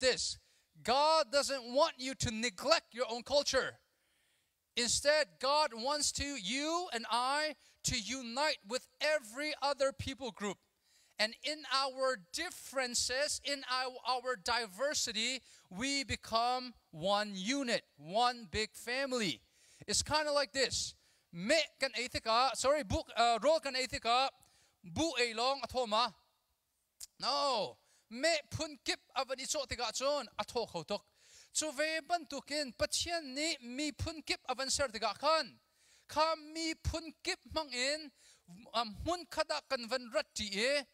this God doesn't want you to neglect your own culture. Instead, God wants to you and I to unite with every other people group. And in our differences, in our, our diversity, we become one unit, one big family. It's kind of like this. Me kan etika, sorry, book uh, roll kan etika, bu e long athoma. No, me pun kip avani so tika chon atho khotok. Chu ve ban tukin pathian ni mi phun kip avan ser tika khan. Kha mi phun kip mang in um, mun khada kan van rat ti e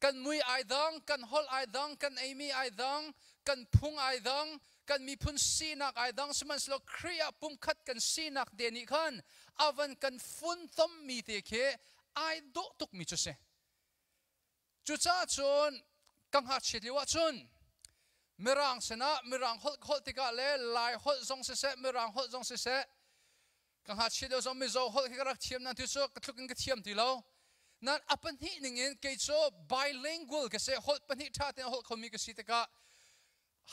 kan mui ai dang kan hol ai dang kan amy ai dang kan phung ai dang kan mi phun sinak ai dang seman slo kriya pum khat kan sinak de ni khan avan kan fun tom mi te khe ai do tuk mi chu se chu cha กังหัดชิลิวะจุนมิรังสนะมิรังฮอลฮอลติกาเลลายฮอลจงเสเสมิรังฮอลจงเสเสกังหัดชิลิวะจงมิโซฮอลกิกรักเทียมนั่นที่สุดกระทุกินกระเทียมที่เรานั่นอัปนิหนึ่งเองเกิดโซ bilingual ก็เสฮอลปนิท่าเต็นฮอลคอมีก็สิตกา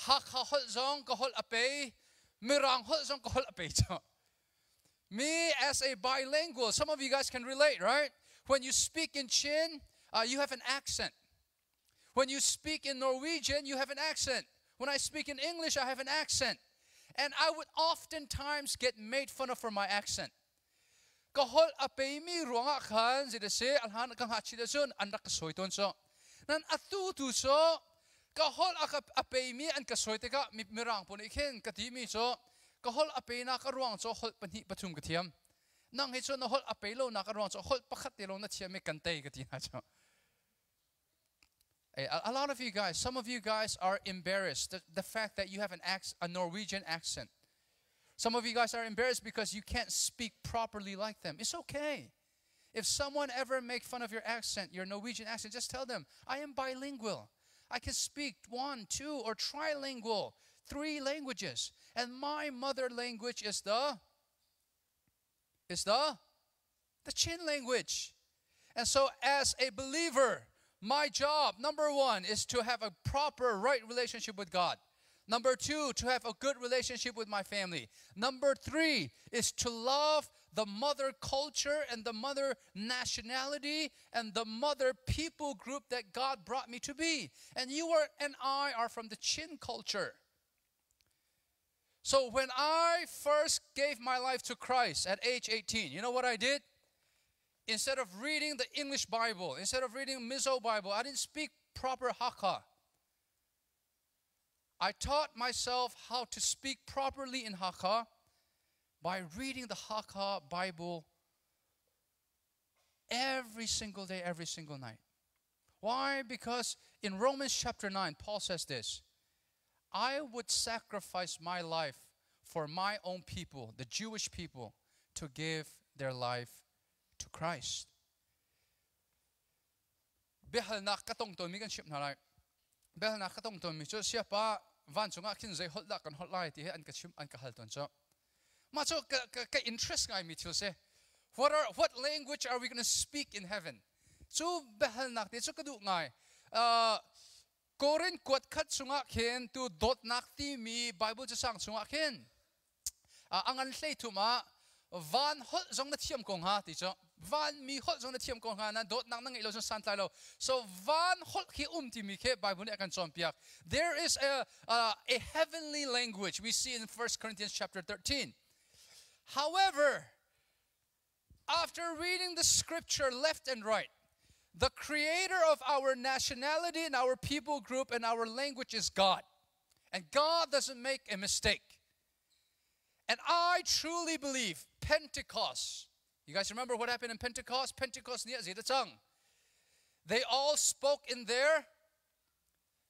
ฮักฮอลจงก็ฮอลอเปย์มิรังฮอลจงก็ฮอลอเปย์จ้ะ Me as a bilingual, some of you guys can relate, right? When you speak in Chin, uh, you have an accent. When you speak in Norwegian, you have an accent. When I speak in English, I have an accent. And I would oftentimes get made fun of for my accent. Kahol apeimi ruanga zide se alhan kang hachi hachidasun anak kasoiton so. Nan atu tu so kahol apeimi an kasoiteka mirang puni ken katimi so kahol apeina karuang so hol panhi patum katiam. Nang hito na hol apeilo na karuang so hol pakatilo na tiyami kantay katina so a, lot of you guys, some of you guys are embarrassed the, the fact that you have an accent, a Norwegian accent. Some of you guys are embarrassed because you can't speak properly like them. It's okay. If someone ever make fun of your accent, your Norwegian accent, just tell them, I am bilingual. I can speak one, two, or trilingual, three languages. And my mother language is the is the the Chin language. And so as a believer, my job number 1 is to have a proper right relationship with God. Number two, to have a good relationship with my family. Number three is to love the mother culture and the mother nationality and the mother people group that God brought me to be. And you are, and I are from the Chin culture. So when I first gave my life to Christ at age 18, you know what I did? Instead of reading the English Bible, instead of reading Mizo Bible, I didn't speak proper Hakka. I taught myself how to speak properly in Hakka by reading the Hakka Bible every single day, every single night. Why? Because in Romans chapter 9, Paul says this I would sacrifice my life for my own people, the Jewish people, to give their life to Christ. Behal na katong to mi kan ship na lai. Behal na katong to mi cho siya pa van chunga kin zai hot da kan hot lai ti he an ka chim an ka hal ton cho. Ma cho ka ka interest ngai mi thil se. What are what language are we going to speak in heaven? Chu behal nak ti chu ka du ngai. Uh, Korin kwat khat chunga khen tu dot nak ti mi Bible cha sang chunga khen. Uh, angan hlei tu ma van hol zong na thiam kong ha ti cho van mi hol zong na thiam kong ha na dot nang nang ilo san lo. So van hol ki um ti mi ke bible kan chom piak. There is a uh, a heavenly language we see in 1 corinthians chapter 13 however after reading the scripture left and right the creator of our nationality and our people group and our language is god. And god doesn't make a mistake. And I truly believe Pentecost. You guys remember what happened in Pentecost? Pentecost niya zirachang. They all spoke in their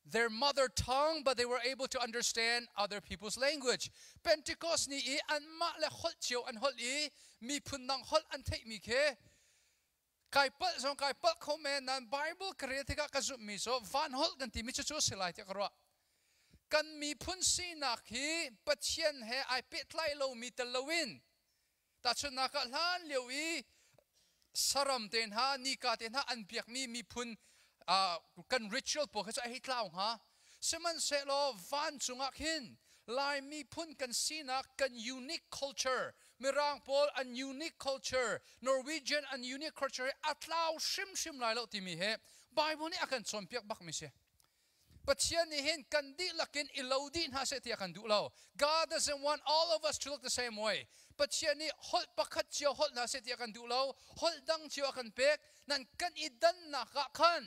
their mother tongue, but they were able to understand other people's language. Pentecost ni i an ma le hol chiu an hol i mi pun nang hol an take mi ke. Kai pat song kai pat ko me nan Bible kre te kazu mi so van hol gan ti mi chu chu silai. Kan mi pun si nak hi patien he ai pit lai lo mi te lowin ta chun na ka saram ten ha ni ka ten ha an mi mi phun a kan ritual po ka hi tlaw ha. Seman se lo van chunga hin lai mi phun kan sina kan unique culture. Mirang pol an unique culture. Norwegian an unique culture. Atlaw shim shim lai lo ti mi he. Bible ni akan chom piak bak mi se. Patiyan ni hin kandi lakin ilodi na se ti akan du lo. God doesn't want all of us to look the same way. Pathian ni hol pakhat chia hol na se ti kan du lo, hol dang chia kan pek, nan kan i dan na ka khan.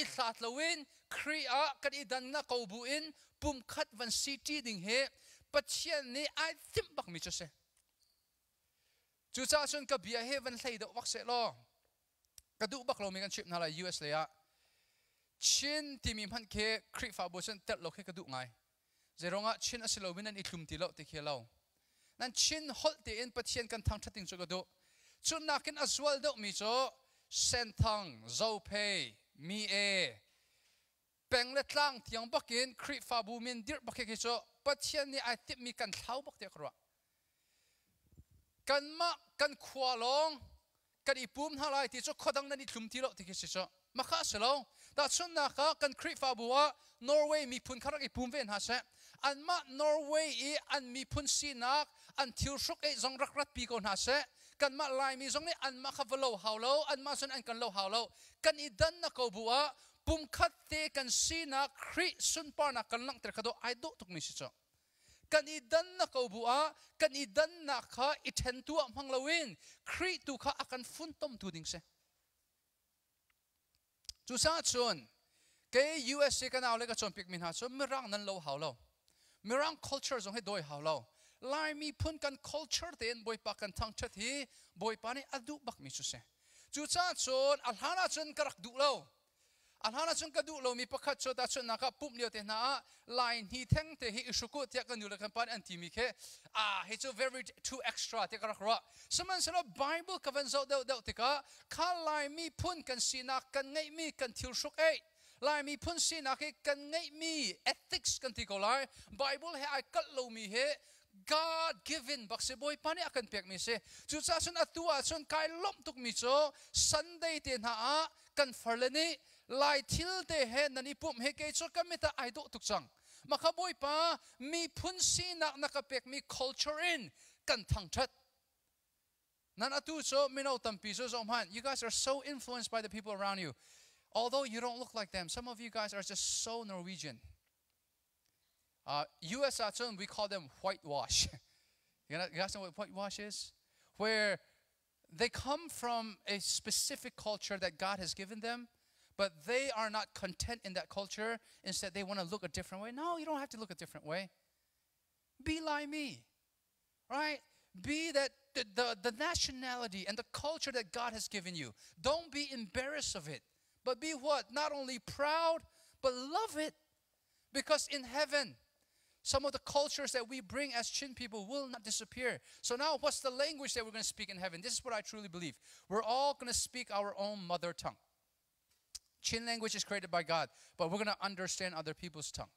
I thlat lawin kria kan i dan na ko buin pum khat van city ding he. Pathian ni ai tim bak mi cho se. Chu cha chun ka bia he van hlei do wak se lo. Ka du bak lo mi kan chip na la US le ya chin ti mi man ke kri fa bo chen tet lo ke ka du ngai. Zeronga chin asilo min an itlum ti lo te khe lo. นั่นชินหดตีอินปัจเทียนกันทั้งทัดติงจุกดูจุนนักินอสวลดูมีโจเซนทังโจเพมีเอเป็งเล็ดล่างที่ยังบักอินครีฟฟาบูมินดิร์บักเกิจปัจเจียนนี่ไอติมีกันเท้าบักเดียครัวกันมากันขวาลงกันอีปุ่มทลายที่จุขดังนั่นนี่ทุ่มที่เรกที่กิจจะมาข้าสลองแต่ชุนนักกันครีฟฟาบัวนอร์เวย์มีพุนคารักอีปุ่มเวนฮะเซอันมานอร์เวย์อีอันมีพุนซีนัก an thiếu shuk e zong rak rat pi con ha se kan ma lai mi zong ni an ma kha valo haulo an ma sun an kan lo haulo kan i dan na ko bua, pum khat te kan si na kri sun pa na kan lang ter khado ai do tuk mi si cho. Kan i dan na ko bua, kan i dan na kha i then tu am hang lawin kri tu kha akan fun tom tu ding se chu sa chun cái USC cái nào lấy cái chuẩn bị mình hả? min mi rang mirang lâu hào lâu, mi rang culture zong lai mi pun kan culture ten boy pa kan tang chat hi boy pa ni adu bak mi chu se. Chu cha chon al hana ha mi pakha cho ta chon na ka pum lio te na line hi theng te hi kan yula anti mi khe. A very too extra te karak ra saman bible ka ven zo de de te mi pun kan si na kan ngai mi kan mi pun si na kan ethics kan ti ko bible he i mi he God given bak se boy pani akan pek mi se chu cha sun atua sun kai lom tuk mi cho sunday te na a kan farlani lai thil te he nani pum he ke cho kamita ai do tuk chang. Makha boy pa mi nak naka pek mi culture in kan thang that nan atu so minau tampi so som you guys are so influenced by the people around you. Although you don't look like them some of you guys are just so norwegian uh, US Atsun, we call them whitewash. you, know, you guys know what whitewash is? Where they come from a specific culture that God has given them, but they are not content in that culture. Instead, they want to look a different way. No, you don't have to look a different way. Be like me, right? Be that the, the, the nationality and the culture that God has given you. Don't be embarrassed of it, but be what? Not only proud, but love it. Because in heaven, some of the cultures that we bring as Chin people will not disappear. So now, what's the language that we're going to speak in heaven? This is what I truly believe. We're all going to speak our own mother tongue. Chin language is created by God, but we're going to understand other people's tongue.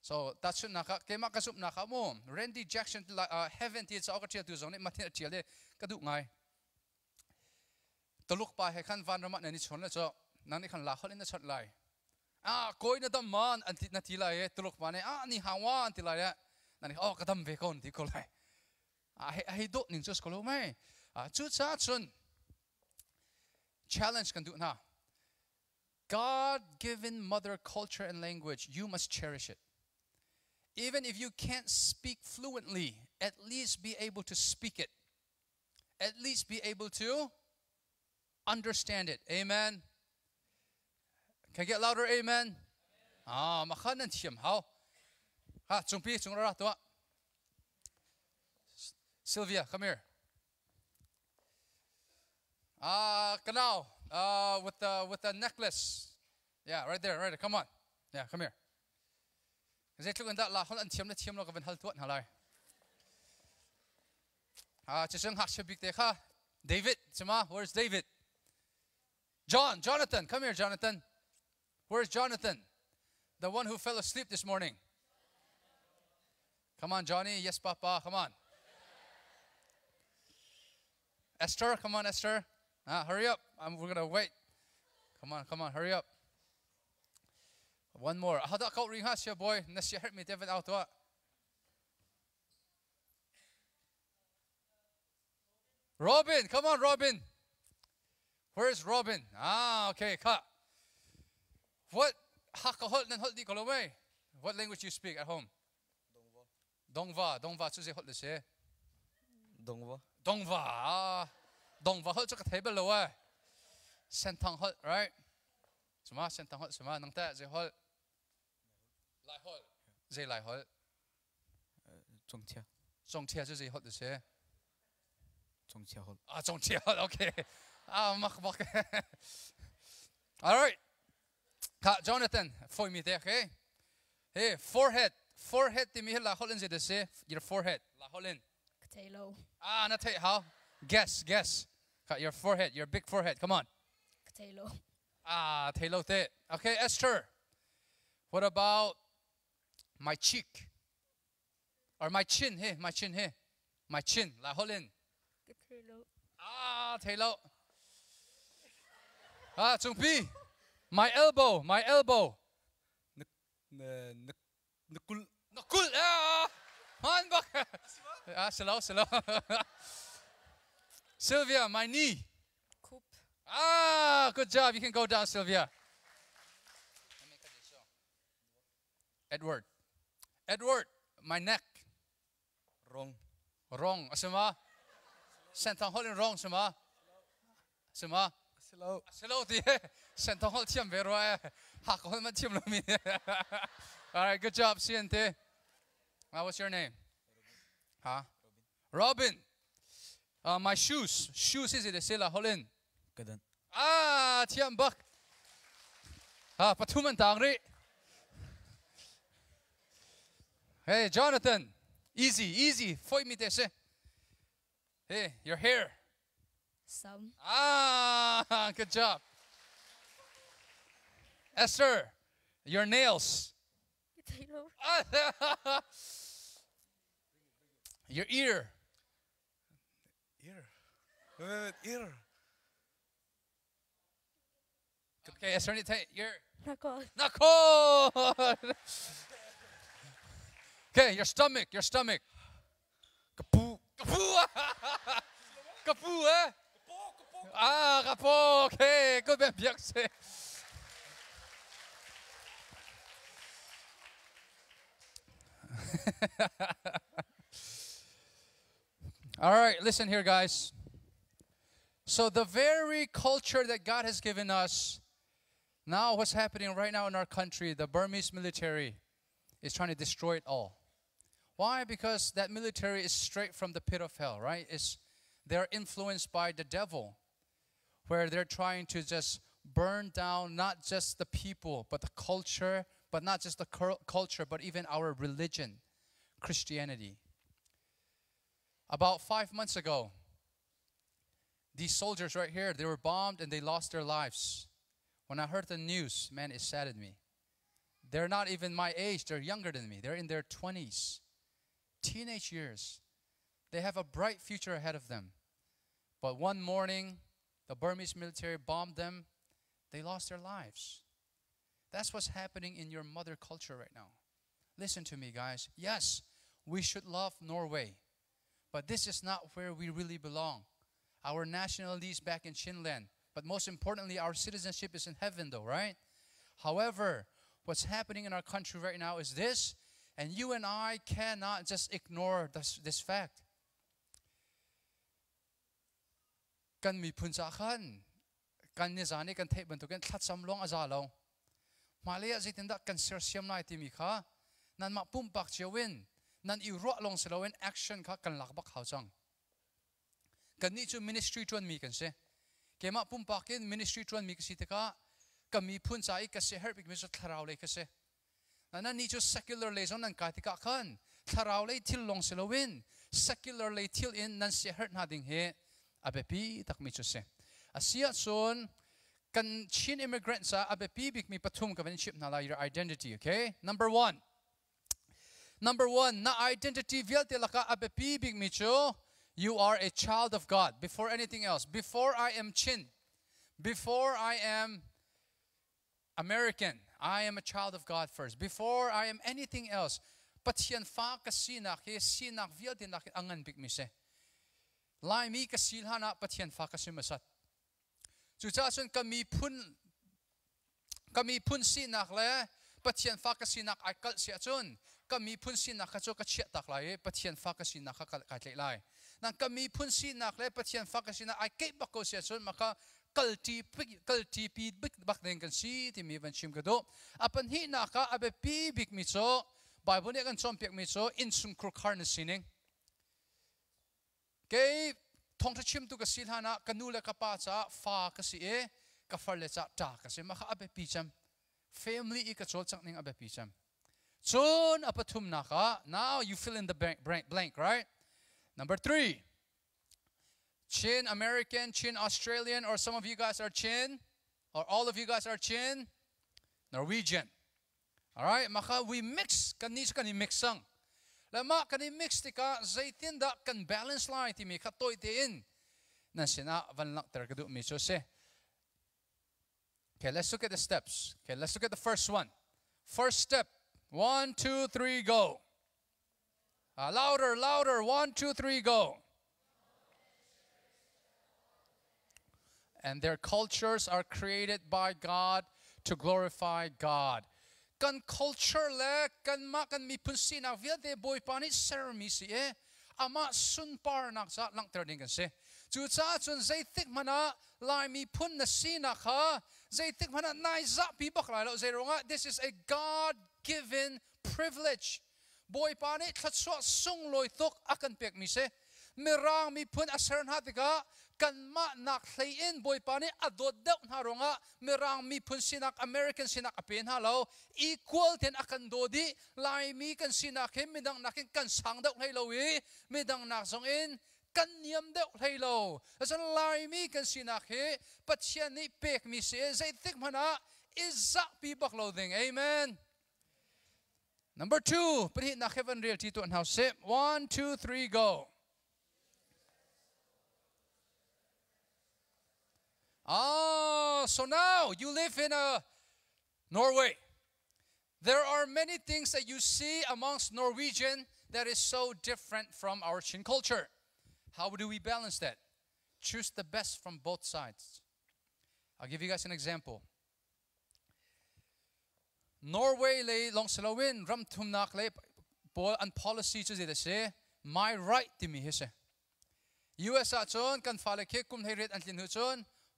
So that's naka kay makasup naka mo. Randy Jackson uh, heaven ti sa okatia tu zone matin de kadu ngai. Tuluk pa he kan van ramat nani chon la cho nani kan la khol in the lai. Ah koi na dam man na ti lai tuluk pa ne ah ni hawa an lai nani oh kadam ve kon ti ko lai. Ah he he do ning just ko lo mai. Ah chu cha chun challenge kan du na. God given mother culture and language, you must cherish it. Even if you can't speak fluently, at least be able to speak it. At least be able to understand it. Amen. Can I get louder? Amen. Ah, makanan tiyam. How? Ha, chungpi, chungra tuwa. Sylvia, come here. Ah, kanao. Uh, with the with the necklace. Yeah, right there, right there. Come on. Yeah, come here. Zai tluk anda la hol an thiam na thiam lo ka hal tuat halai. Ah, chisang hak shabik te kha. David, chama, where's David? John, Jonathan, come here, Jonathan. Where's Jonathan? The one who fell asleep this morning. Come on, Johnny. Yes, Papa. Come on. Esther, come on, Esther. Ah, hurry up. I'm, we're going to wait. Come on, come on, hurry up. One more. How kau ring ha sia boy. Na sia hurt me David out wa. Robin, come on, Robin. Where's Robin? Ah, okay, ka. What hakahol nan hol di kolomwe? What language you speak at home? Dongva. Dongva. Dongva chu se hol se. Dongva. Dongva. Ah. Dongva hol chu ka thebe lo wa. Sentang hol, right? Suma sentang hol suma nang ta je hol. Lai hol. Je lai hol. Chong chia. Chong chia chu se hol se. Chong chia hol. Ah chong chia hol, okay. Ah mak mak. All right. Jonathan, foi mi okay? Hey, forehead. Forehead ti mi la holin se de se. Your forehead. La holin. Potato. Ah, na te how? Guess, guess. Your forehead, your big forehead. Come on. Potato. Ah, telo te. Okay, Esther. What about my cheek? Or my chin, hey, my chin, hey. My chin, la holin. Potato. Ah, telo. Ah, chung pi. My elbow, my elbow. Nakul. Nakul. Ah, man bak. Ah, slow, slow. Sylvia, my knee. Coop. Ah, good job. You can go down, Sylvia. Edward. Edward, my neck. Wrong. Wrong. Asama? Sentang holin wrong, sama? Sama? Slow. Hello, di. Sentang hol tiam vero. Hak hol man tiam lo mi. All right, good job, CNT. Uh, what's your name? Huh? Robin. Uh, my shoes. Shoes is it the sila holin? Kadan. Ah, tiam bak. Ah, patuman tangri. Hey, Jonathan. Easy, easy. Foi mi dese. Hey, your hair. Some. Ah, good job. Esther, your nails. Your ear. Ear. Wait, wait, wait. Ear. Okay, Esther, need to take your. Knuckle. Nako! okay, your stomach, your stomach. Kapu. Kapu! Kapu, eh? Ah. Okay, good man, Beyonce. All right, listen here, guys. So, the very culture that God has given us, now what's happening right now in our country, the Burmese military is trying to destroy it all. Why? Because that military is straight from the pit of hell, right? It's, they're influenced by the devil, where they're trying to just burn down not just the people, but the culture, but not just the culture, but even our religion, Christianity. About five months ago, these soldiers right here, they were bombed and they lost their lives. When I heard the news, man, it saddened me. They're not even my age, they're younger than me. They're in their 20s, teenage years. They have a bright future ahead of them. But one morning, the Burmese military bombed them, they lost their lives. That's what's happening in your mother culture right now. Listen to me, guys. Yes, we should love Norway, but this is not where we really belong. Our nationality is back in Chinland, but most importantly, our citizenship is in heaven, though, right? However, what's happening in our country right now is this, and you and I cannot just ignore this, this fact. กันมีพุนสาขันกันเนี่ยจานี่กันเทบันตุกันทัดซ้ำลงอาจารย์เรามาเลยจิตินดักกันเสียเสียมนายที่มีค่ะนั่นมาปุ่มปักเชียวินนั่นอีรัวลงเสลวินแอคชั่นค่ะกันหลักบักเขาจังกันนี่จูมินิสทรีชวนมีกันเสเกมาปุ่มปักกินมินิสทรีชวนมีกันสิทธิ์ค่ะกันมีพุนสายกันเสียเฮร์บิกมิสทาราวเลยกันเสนั่นนั่นนี่จู secular เลยจงนั่นกาติกาขันทาราวเลยทิลลงเสลวิน secular เลยทิลอินนั่นเสียเฮร์นาดิงเฮ abepi tak mi chuse asia son kan chin immigrant sa abepi bik mi pathum ka na la your identity okay number 1 number 1 na identity vial te laka abepi bik mi cho you are a child of god before anything else before i am chin before i am American. I am a child of God first. Before I am anything else. Pathian fa ka sinak he sinak vial din nak angan big mi se. ลายมีกสิลฮานะปะเทียนฟากสิมสัตจุจ้าชนก็มีพุ่นก็มีพุ่นสีนักเลยปะเทียนฟากสินักอักลเสียจนก็มีพุ่นสีนักก็จะกระเชียตักไหลปะเทียนฟากสินักก็กัดไหลนั่นก็มีพุ่นสีนักเลยปะเทียนฟากสินักไอเก็บบกเสียจนมานก็กลทีปิกกลทีปีบิกบักเด้งกันสีที่มีวันชิมกระโดอัปันฮีนักก็อับเปีบิกมิโซไบเบิลเนี่ยกันชมเปียกมิโซอินสุนครูคาร์นสินิง ke thong tha chim tu ka sil hana kanu le ka pa cha fa ka si e ka far le cha ta ka se ma kha abe pi cham. Family i ka chol chang ning abe pi cham. Na ka now you fill in the blank, blank, blank right? Number 3 Chin American, Chin Australian, or some of you guys are Chin, or all of you guys are Chin Norwegian. All right, maka we mix kanis kani mixang. Lama kani mix tika zaitin da kan balance line ti mi katoy ti in. Na sina van lak ter kadu mi so se. Okay, let's look at the steps. Okay, let's look at the first one. First step. One, two, three, go. Uh, louder, louder. One, two, three, go. and their cultures are created by God to glorify God. Kan culture le kan ma kan mi punsi na via de boy pani ceremony si eh? e ama sun par nak sa lang ter ding kan se chu cha chun zai tik mana lai mi pun na si na kha. Zai tik mana nai za pi bak lai lo zai ronga this is a god given privilege boy pani thlat so sung loi tok akan pek mi se mirang mi pun กันมานักเลยนบอยปานี่อดดเดวนารองะมีรังมีพุนสินักอเมริกันสินักเป็นฮาโลอีควอลเทนอคันโดดีลายมีกันสินักเห็นมีดังนักเห็นกันสังเดวให้เราวีมีดังนักส่งเองนกันเนียมเดวให้เราฉะนั้นลายมีกันสินักเฮปัจเจนี่เปกมีเสียใจติกมันะอิสระปีบักเราดิ่งเอเมน Number two, put it in the heaven reality to house. One, two, three, go. Oh, so now you live in a Norway. There are many things that you see amongst Norwegian that is so different from our Chin culture. How do we balance that? Choose the best from both sides. I'll give you guys an example. Norway le long salawin ram tum nak le bol an policy chu zeda se my right ti mi hese. US a chon kan fale ke kum hei ret an tlin hu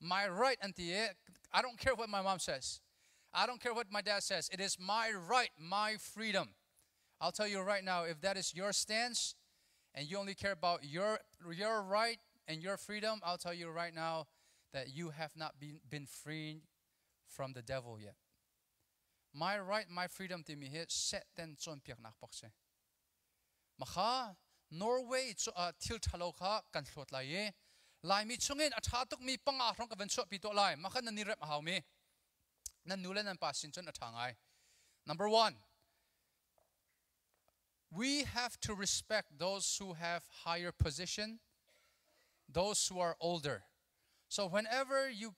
my right anti I don't care what my mom says. I don't care what my dad says. It is my right, my freedom. I'll tell you right now, if that is your stance and you only care about your your right and your freedom, I'll tell you right now that you have not been, been freed from the devil yet. My right, my freedom me here set then chon piak. Makha Norway uh, til thalo kha kan lai ye ลายมีชงเงินอัฐาตุกมีปังอาทองกับวันชวปีตัวลายมาขันนันนี่เรบหาวมีนั่นนูเลนันปัสสินจนอัฐางไง number one we have to respect those who have higher position those who are older so whenever you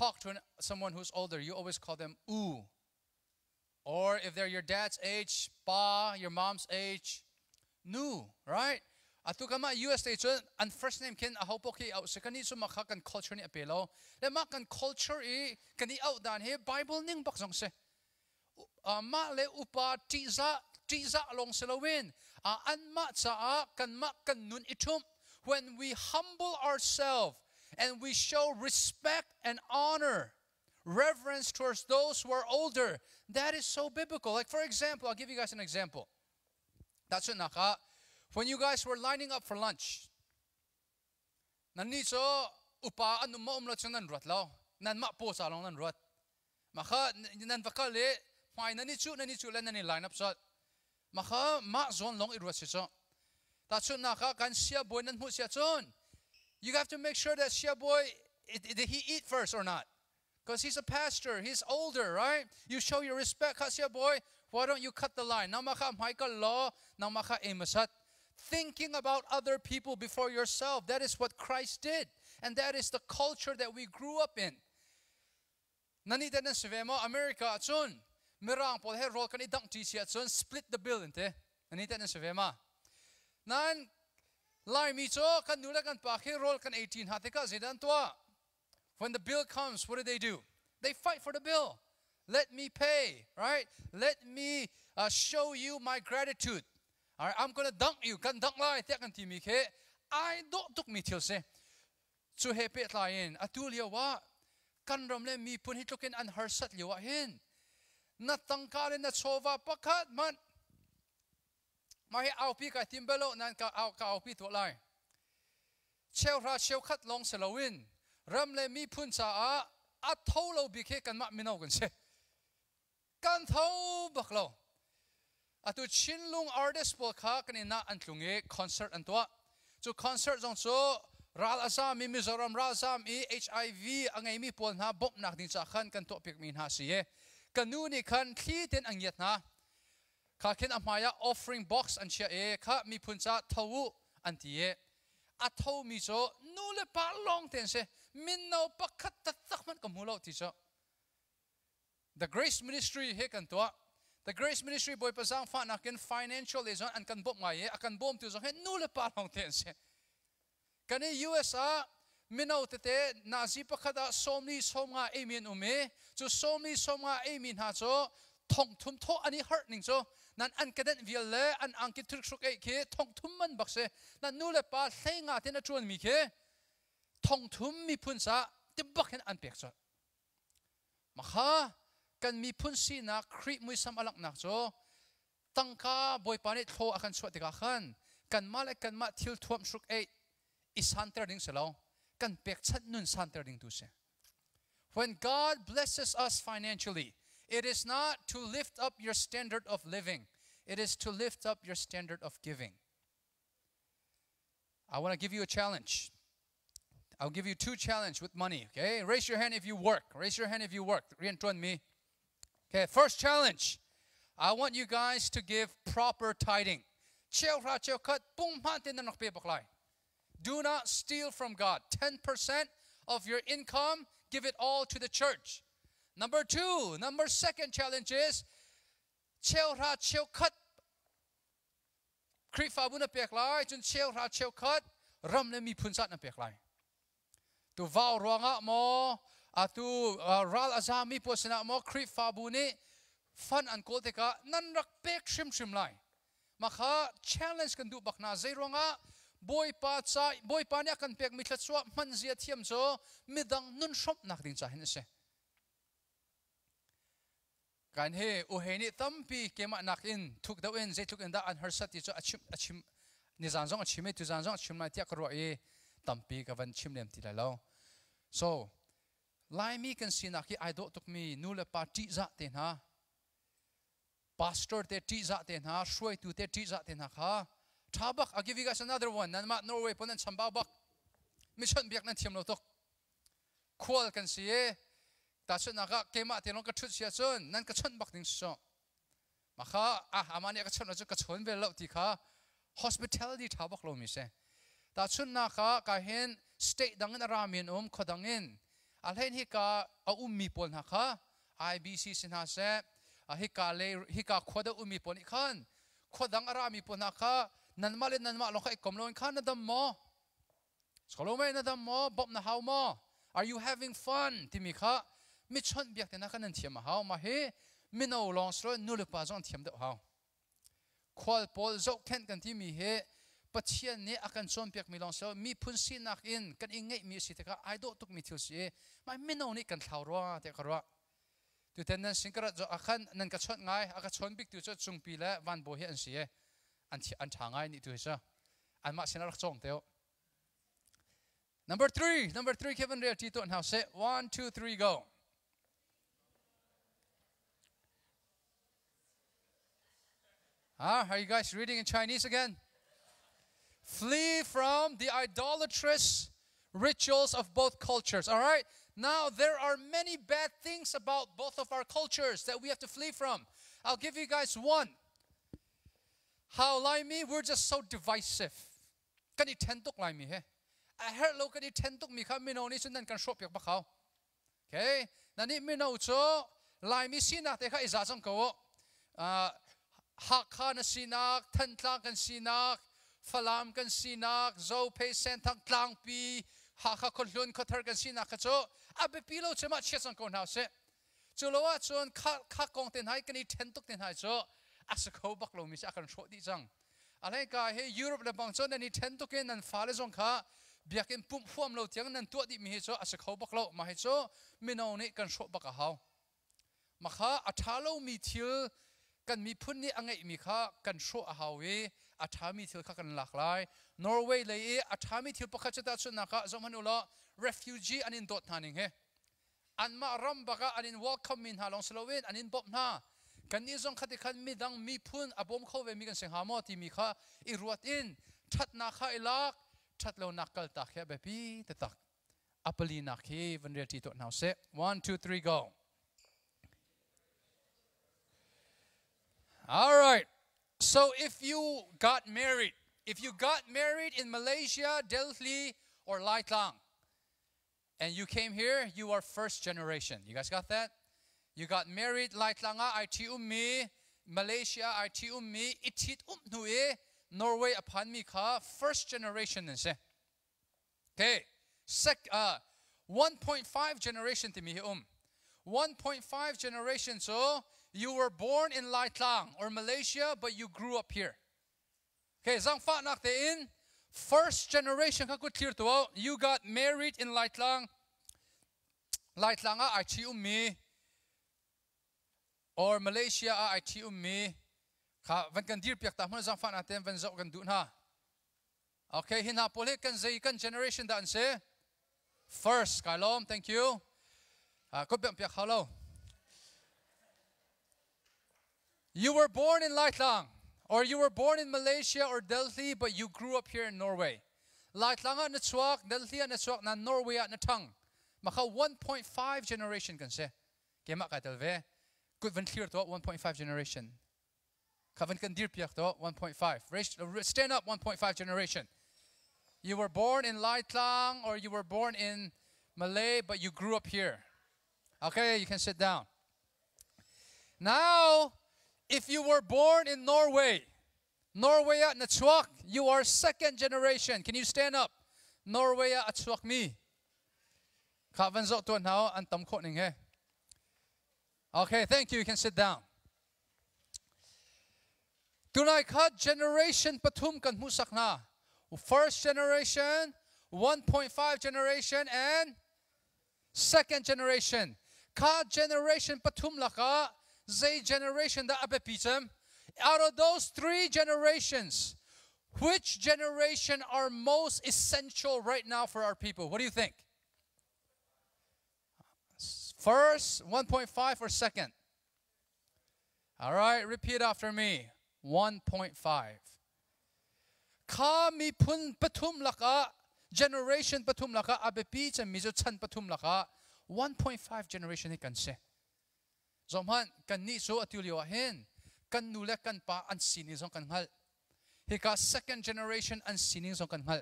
talk to an, someone who's older you always call them ooh or if they're your dad's age pa your mom's age nu right Atu kama US state chun an first name ken a hopo ki au sekani chu makha kan culture ni apelo. Le ma kan culture i kani out dan he bible ning bak jong se. Ma le upa ti za ti za long selowin a an ma cha a kan ma kan nun itum when we humble ourselves and we show respect and honor reverence towards those who are older that is so biblical. Like for example i'll give you guys an example. That's naka when you guys were lining up for lunch, nani so upa anu mo umlo chang ruat lao, nan ma po sa long nan ruat. Maka nan vakal le, mai nani chu nani chu le nani line up so. Maka ma zon long irwat si so. Ta chu naka kan siya boy nan hu siya chon. You have to make sure that siya boy, did he eat first or not? Because he's a pastor, he's older, right? You show your respect, siya boy. Why don't you cut the line? Namaka Michael law, namaka emasat thinking about other people before yourself. That is what Christ did. And that is the culture that we grew up in. Nanita na svemo America atsun. Mirang pol he rol kan idang tisi atsun split the bill inte. Nani na svema. Nan lai mi cho kan nula kan pa he rol kan 18 hatika zidan. When the bill comes, what do they do? They fight for the bill. Let me pay, right? Let me uh, show you my gratitude. All right I'm gonna dunk you กัน dunk ไล่เตะกันทีมีเค I don't ตุกมีเที่ยวเส chu he pe tlain atu liawa kan rom le mi pun hi tlokin an har sat liwa hin na tangka le na chova pakhat man ma hi au pi ka tim belo nan ka au ka au pi to lai cheu ra cheu khat long se lowin ram le mi pun cha a a tho lo bi khe kan ma mi nau kan se kan tho bak lo อะตุชินลุงอาร์ติสปอลค่ะกันน่าอันลุงเอคอนเสิร์ตอันตัวจูคอนเสิร์ตจงโซรัลอาซามีมิซอรัมรัลซามีเอชไอวีอังไงมีปนฮะบบนักดินสักขันกันตัวเปียกมีนฮะสีเอกันนู่นนี่คันที่เด่นอังยัดนะค่ะเข็นอามายา offering box อันเชียเอค่ะมีพุนจ้าทวุอันที่เออัทวมีโซนู่นเลยปาลองเต็นเซมินเอาปักขัดตักมันกับมูลเอาที่โซ the grace ministry เฮกันตัว the grace ministry boy pasang fa na ken financial is an kan bop ngai akan bom tu zo he nu le pa long ten se kani USA minau te te nazi pakhada somni somnga amen ume chu somni somnga amen ha cho thong thum tho ani hurt ning cho nan an kadan vial le an angki thrik suk ei ke thong thum man bakse nan nu le pa thenga te na chuan mi ke thong thum mi phun sa te bakhen an pek cho makha kan mi si na mui sam alak tangka boy pani thlo akan chwa te ka khan. Kan kan ma thil thuam isanter ding selo kan pek chat nun ding tu se. When god blesses us financially it is not to lift up your standard of living. It is to lift up your standard of giving. I want to give you a challenge. I'll give you two challenge with money okay? Raise your hand if you work. Raise your hand if you work. Rian me Okay, first challenge. I want you guys to give proper tiding. Do not steal from God. 10% of your income, give it all to the church. Number two, number second challenge is to vow 크리파부나 백라이 more. Tu uh, ral azami po sina mo, kri fa bu ni, fan an kol teka nan rak pek shim shim lai. Maka challenge kan du bakna na boy pa cha boy pa nya kan pek mi thla chwa man zia thiam cho midang nun shop nak ding cha hin se kan he u he ni tampi kema nak in thuk da wen zai thuk in da an har sati cho achim achim ni zan zong achim e tu zan zong achim na tiak ro e tampi ka van chim lem ti la lo so ลายมีกันสินักที่ไอดอลตุกมีนูเละปาจีจัดเต็นฮะพาสเตอร์เตจีจัดเต็นฮะช่วยตูเตจีจัดเต็นฮะฮะทับักอากิวิ another one นั่นมานอร์เวย์ปนันชัมบาบักมิชันเบียกนั่นเทียมเลาตกควอลกันเสียแต่ชนนักเกมะเตียนก็ชุดเสียจนนั่นก็ชนบักดิ้งส่อมาค่ะอะอามานี่ก็ชนเราจะก็ชนเวลาที่ค่ะ hospitality ทับักเรามีเสียแต่ชนนัก็ก็เห็น state ดังนั้นรามีนอมขดังนั้น อาเลนฮิกาอาอุ้มมีปนหักฮะ IBC สินหาเซฮิกาเลฮิกาควดอุ้มมีปนอีกขันควดังอารามีปนหักฮะนันมาเลนันมาลงใครกลมลงขันนั่นดัมมอสกลมไม่นั่นดัมมอบอบนะฮาวมอ Are you having fun ที่มีค่ะมิชนเบียกแต่นักนั่นเทียมฮาวมาเฮมินเอาลองสโลนุลปาจันเทียมเดาฮาวควอลปอลจกเข็นกันที่มีเฮ pathian ne akan chom piak mi long so mi phun si nak in kan ingai mi si te ka ai do tuk mi thil si mai mi no ni kan thlau ro te ka ro tu ten nan singkara zo akhan nan ka chon ngai aka chon bik tu cho chung pi la van bo hi an si e an an changai ni tu sa an ma sinar chong teo number 3 number 3 kevin re ti to an house set 1 2 3 go Ah, are you guys reading in Chinese again? Flee from the idolatrous rituals of both cultures. All right? Now, there are many bad things about both of our cultures that we have to flee from. I'll give you guys one. How like me, we're just so divisive. Can you tend to like me? I heard local. can you tend to me come in on this and then can show your bakao. Okay? Now, need me know so. Like me, see that uh, they is as on go. Hakana sinak, tentlak and sinak. ฟลามกันสินักโจเพเซนทักกลางปีหาข้าคนลุนข้าทาร์กันสินักก็จะอาเปปีโลจะมาเชื่อสังกงเอาเสจูลว่าจนข้าข้ากองเต็นไห้กันอีเทนตุกเต็นไห้โจอาสเขาบักโลมิสอาการโชดีจังอะไรก็ให้ยุโรปและบางจนนี่เทนตุกนั้นฟ้าเลจงข้าเบียกินปุ่มพ่วมเราเทียงนั้นตัวดิมีโจอาสเขาบักโลมาให้โจมินเอานี่กันโชบักเขามาข้าอัฐาโลมีทิลกันมีพุ่นนี่อังไงมีข้ากันโชอาเฮาวี อาทามีทิลขักันหลากหลายนอร์เวย์เลยอาทามีทิลประคัจตาชนนักะสมันุละ refugee อันนี้ดดทานิงเฮอันมารัมบักะอันนี้วอลคัมมินฮาลองสโลเวนอันนี้บอบนากันนี้จงขัดขันมีดังมีพุ่นอบอมเข้าเวมีกันเสียงหามอที่มีค่ะอีรวดอินชัดนักอาอิลักชัดเลวนักกัลตักแค่แบบพี่ตตักอัปลีนักเฮวันเรียที่ตัวนาเซ one two three go All right. So if you got married if you got married in malaysia delhi or laitlang and you came here, you are first generation. You guys got that? You got married like langa IT ummi, Malaysia IT ummi, itit um nue, Norway upon mi ka, first generation. Okay. Sec uh 1.5 generation to me um. 1.5 generation so you were born in Laitlang or Malaysia but you grew up here. Okay, zang fa nak in. First generation ka clear to you got married in Laitlang. Laitlang a ai chi or Malaysia a ai chi ummi. Kha van kan dir piak ta hmun zang fan atem van zo kan du na. Okay hin ha pole kan zai kan generation dan se. First kalom thank you. Ah, a ko piak piak you were born in Laitlang or you were born in Malaysia or Delhi but you grew up here in Norway. Laitlang a na chuak Delhi a na chuak na Norway at na thang maka 1.5 generation kan se? Kema ka telve good van clear to 1.5 generation. Kavan kan dir piak to 1.5 Raise- uh, stand up 1.5 generation. You were born in Laitlang or you were born in Malay but you grew up here. Okay you can sit down. Now if you were born in Norway Norway at Natsuak, you are second generation. Can you stand up? Norway at Natsuak me. Ka van zo tuan hao an. Okay, thank you. You can sit down. Tunai ka generation patum kan musak na. First generation, 1.5 generation, and second generation. Ka generation patum laka, zay generation the abe pitam. Out of those three generations, which generation are most essential right now for our people? What do you think? First, 1.5 or second? All right, repeat after me. 1.5. Ka mi pun patum laka, generation patum laka, abepi cha mizo chan patum laka, 1.5 generation ni se. Zomhan, kan ni so atulio hen, kan nule kan pa an sini zong kan hal. Hika second generation an sini zong kan hal.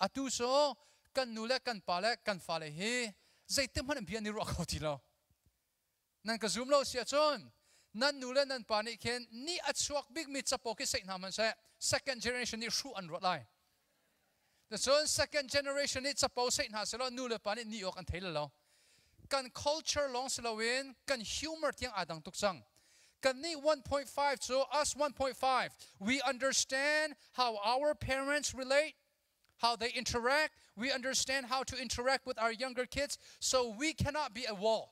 Atu so, kan nule kan pale kan fale he, zai tem han bi ani ro ko ti lo. Nan ka zoom lo sia chon. Nan nule nan pa ni ken ni achuak big mit sa poke sai na man se second generation ni shu an ro lai. The son second generation ni sa po say na sa lo nule pa ni ni ok an thela lo. Kan culture long sila win, kan humor tiang adang tuksang. Kan ni 1.5 so us 1.5 we understand how our parents relate how they interact. We understand how to interact with our younger kids, so we cannot be a wall.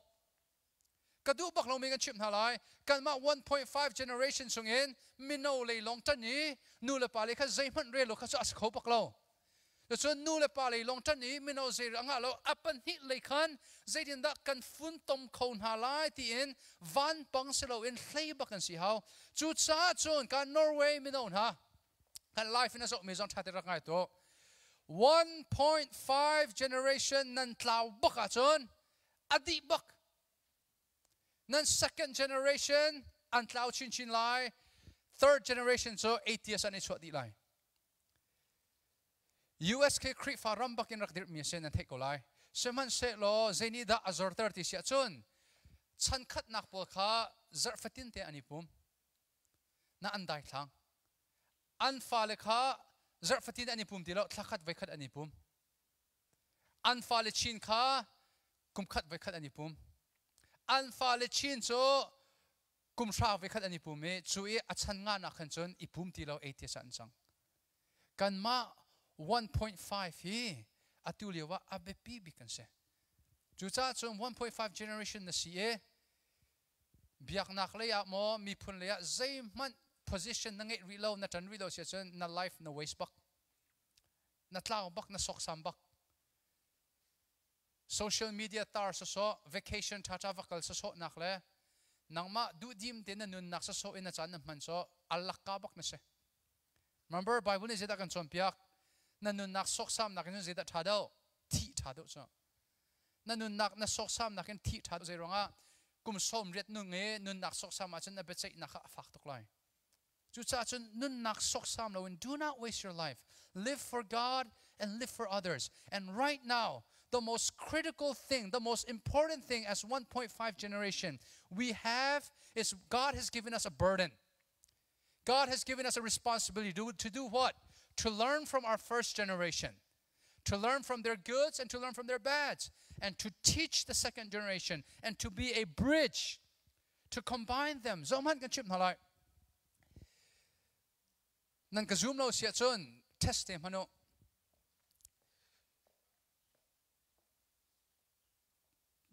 Kadu bak lo mi chip na lai, kan ma 1.5 generation sung in, mino le long tan ni, nu le pa le ka zai man re lo ka so bak lo. แต่ส่วนนู่นเลยป่าเลยลงท่านนี้ไม่เอาเสียงอ่ะเราอัปนิดเลยคันใจดินดักกันฟุ้นตมคนหาลายที่เอ็นวันปังเสลาเอ็นเลี้ยบักันสิฮาวจุดซาจนการนอร์เวย์ไม่เอาฮะกันไลฟ์นั่นสกมีจอนทัดรักไงตัว1.5 generation นั่นลาวบักจนอดีบักนั่น second generation อันลาวชินชินไล third generation จน80 years อันนี้สวัสดีไล fa ram bak in rak dir mi sen an thek ko lai seman se lo zeni da azor ter ti sia chun chan khat nak pol kha zar fatin te ani pum na an dai thlang an fa le kha zar fatin ani pum ti lo thlakhat vai khat ani pum an fa le chin kha kum khat vai khat ani pum an fa le chin cho kum sha vai khat ani pum me chu e a chan nga na khan chun i pum ti lo 80 san chang kan ma 1.5 hi atulia wa abepi bi kan se chu cha chung 1.5 generation na si e biak nak le ya mo, mi phun le ya zai man position na ngai relo na tan relo se chen na life, na waste bak. Na tlaw bak, na sok sam bak. Social media tar so so, vacation cha cha vakal so so nak le nang ma du dim te na nun nak so so in na chan na man so, alak ka bak na se. Remember, bible ni zeta kan chom piak. Na nun nak sok sam nak nun zeta thado thi thado so na nak na sok sam nak en thi thado zai ronga kum som ret nu nge nun nak sok sam a chen na be chai nak fak tok lai. Chu cha chen nun nak sok sam lo do not waste your life. Live for god and live for others. And right now the most critical thing the most important thing as 1.5 generation we have is god has given us a burden. God has given us a responsibility to do what? To learn from our first generation, to learn from their goods and to learn from their bads, and to teach the second generation, and to be a bridge, to combine them. Zoman kan chip nalai. Nan ka zoom lo siya chun test them.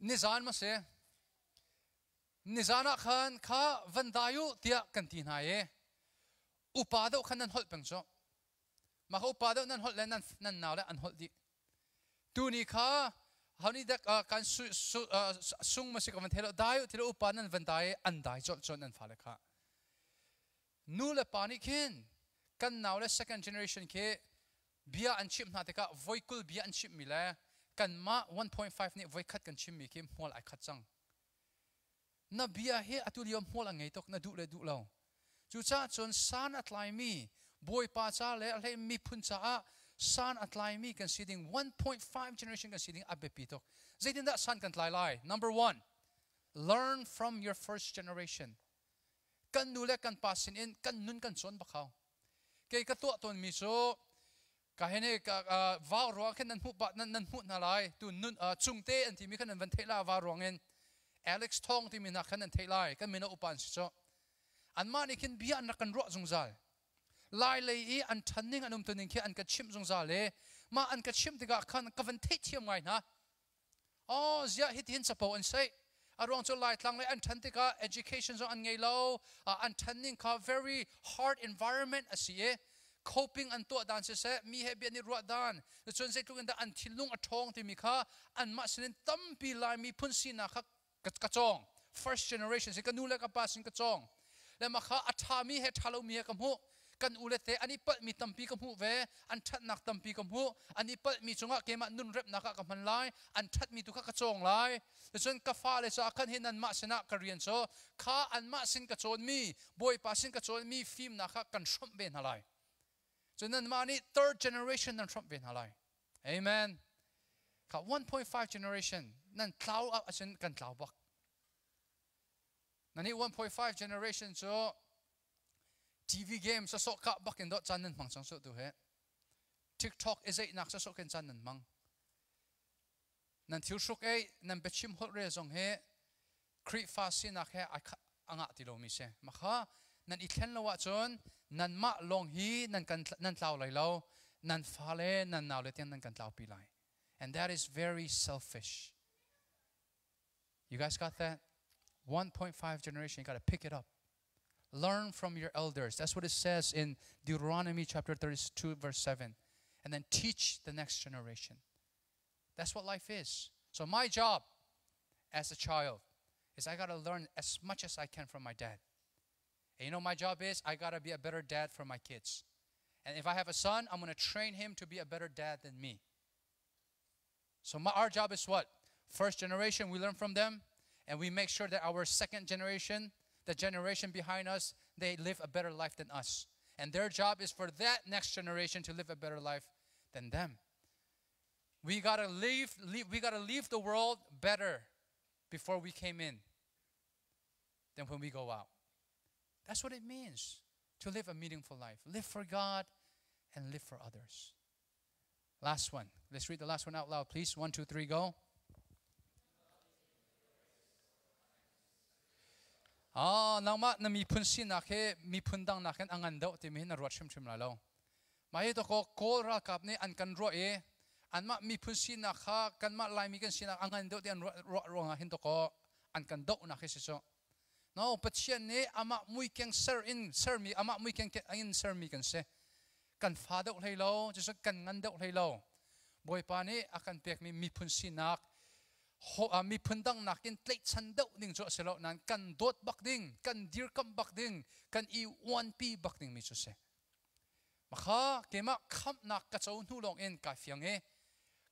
Nizan. Nizana ah khan kha vandayu tia kantin haye. upado มาเขาป่าเดนั่นหดแล้วนั่นนั่นหนาวแล้วอันหดดิตูนี้ค่ะเขานี่เด็กการสุ่งมาสิกมันเทลได้ที่เราอุปานั่นวันได้อันได้จดจดนั่นฟ้าเลยค่ะนู่นเลยปานี่คิดนกันหนาวแล้ว second generation เคเบียอันชิมนาเด็กะ voi คุลเบียอันชิมมีแล้วกันมา 1.5 นี่ไวคัดกันชิมมีเข้มหัวไหลคัดจังนับเบียเฮอตุลยมหัวไหลไงตกนับดูเลยดูเราจู่จ้าจนสานอัตไลมี boy pa cha le le mi phun cha a, san atlai mi conceding 1.5 generation conceding abe pitok zaitin da, san kan tlai lai. Number 1 learn from your first generation. Kan nu le, kan pasin in, kan nun kan chon bakhaw ke ka to ton mi so ka hene ka va ro khen nan hu ba nan nan hu na lai. Tu nun chung te an ti mi khan van thela va rongin alex thong ti mi na khan an thelai kan mi na upan si so an ma ni kin bia an kan ro ลายเลยอีอันทันนิ่งอันนุ่มตัวนิ่งแค่อันกระชิมจงซาเลมาอันกระชิมติกาขันกวันเทียมไงนะอ๋อเสียหิตินสปออันเส่อารมณ์จะลายทั้งเลยอันทันติกา education จงอันไงเล่าอันทันนิ่งค่ะ very hard environment อะสิเอ coping อันตัวดันเสียมีเหตุเบียนิรัวดานแต่ส่วนเสกลุงอันทิลุงอันทองที่มีค่ะอันมาสิ่นตั้มปีลายมีพุ่นสีนะค่ะกระจอง first generation สิ่งกันนู้นเลยกับป้าสิกระจองแล้วมาค่ะอัฐามีเหตุทารุมีเหตุกับหัว kan ulete ani pal mi tampi kam hu ve an that nak tampi kam hu ani pal mi chunga ke ma nun rep naka kam han lai an that mi tu kha ka chong lai le chon ka fa le sa kan hin an ma sena ka rian so kha an ma sin ka chon mi boy pa sin ka chon mi film naka kan shom ben halai so nan ma ni third generation nan shom ben halai amen ka 1.5 generation nan tlau a asin kan tlau bak nani 1.5 generation so TV game sa sok ka bakin dot chan mang sang so he TikTok is eight nak sa sok ken chan mang nan thil shuk ei nan bechim hot re zong he creep fast sin nak he anga ti lo mi se ma kha nan i thlen lo wa chon nan ma long hi nan kan nan tlaw lai lo nan fa le nan naw le tian nan kan tlaw pi lai. And that is very selfish. You guys got that? 1.5 generation, you got to pick it up. Learn from your elders. That's what it says in Deuteronomy chapter 32, verse 7. And then teach the next generation. That's what life is. So, my job as a child is I got to learn as much as I can from my dad. And you know, my job is I got to be a better dad for my kids. And if I have a son, I'm going to train him to be a better dad than me. So, my, our job is what? First generation, we learn from them and we make sure that our second generation, the generation behind us, they live a better life than us. And their job is for that next generation to live a better life than them. We gotta leave, leave we gotta leave the world better before we came in than when we go out. That's what it means to live a meaningful life. Live for God and live for others. Last one. Let's read the last one out loud, please. One, two, three, go. อ๋อน้องมานะมีพุ่นสินักเหมีพุ่นดังนักเหนอังันเดาที่มีนรวดชิมชิมลาลงมาเหตุก็โครักกับนี่อันกันรัวเออันมามีพุ่นสินักฮะกันมาลายมีกันสินักอังันเดาที่อันรัวรัวเห็นตัวก็อันกันเดานักเหสิโซน้องปัจเชียนนี่อามามุยเก่งเซอร์อินเซอร์มีอามามุยเก่งอินเซอร์มีกันเซกันฟ้าเดาเลยเราจะสักกันงันเดาเลยเราบ่อยปานี่อาการเปียกมีมีพุ่นสินัก มีพันดังนักกินเตะชันเดาหนึ่งจุดเสลนั้นกันโดดบักดิ่งกันดีร์กัมบักดิ่งกันอีวันปีบักดิ่งมีจุดเสมาค่ะเกี่ยมักขับนักกระโจนหูลองเอ็นกายเฟียงเอ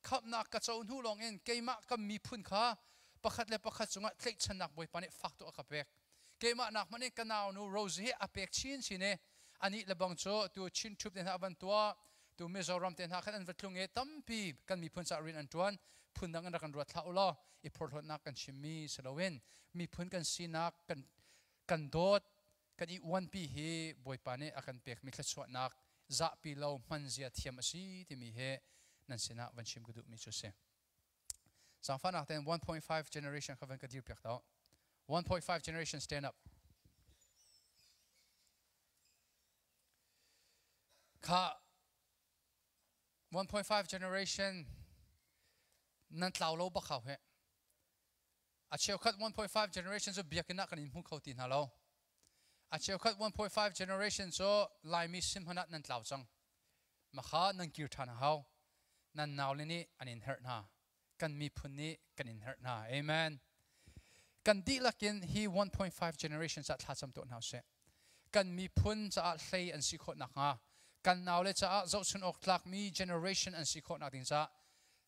ขับนักกระโจนหูลองเอ็นเกี่ยมัก็มีพุนค่ะประคัดและประคัดจงเตะชันนักบ่อยปานิฟักตัวกับเบกเกี่ยมัะนักมันเองกันเอาโนูโรสเฮอเปกชินชินเออันนี้ระบังโจตัวชินทุบเดินหาบันตัวตัวมิจารามเดินหาขันอันวัดลงเอตั้มปีกันมีพุนสักรินอันตวน พุ่นนักนรักกันรัวเท่าล้ออีพอร์ตนักกันชิมีสโลเวนมีพุ่นกันสีนักกันกันโดดกันอีวันปีเฮบอยปานี่อากันเปียกมีแค่สวนักจะปีเรามันเสียเทียมสีที่มีเฮนั่นสินะวันชิมกุดุมีชุเซสังฟานักเต็น1.5 generation เขาเป็นกระดิ่งเปียกเต่า1.5 generation stand up ค่ะ1.5 generation นั่นเตาโลบักเขาเหะอาเชียวคัด1.5 generation จะเบียกันนักกันอินมุขเขาตีนฮัลโหลอาเชียวคัด1.5 generation จะลายมีซิมหนัดนั่นเตาจังมาข้านั่นกิรทานเฮานั่นนาวเลนี่อันอินเฮิร์นากันมีพุนนี้กันอินเฮิร์นาเอเมนกันดีลักินฮี1.5 generation จะทัดจำตัวนาเสกันมีพุนจะอัดเลยอันสิโคตนักงากันนาวเลจะอัดเจ้าชนออกหลักมี generation อันสิโคตนักดินจะ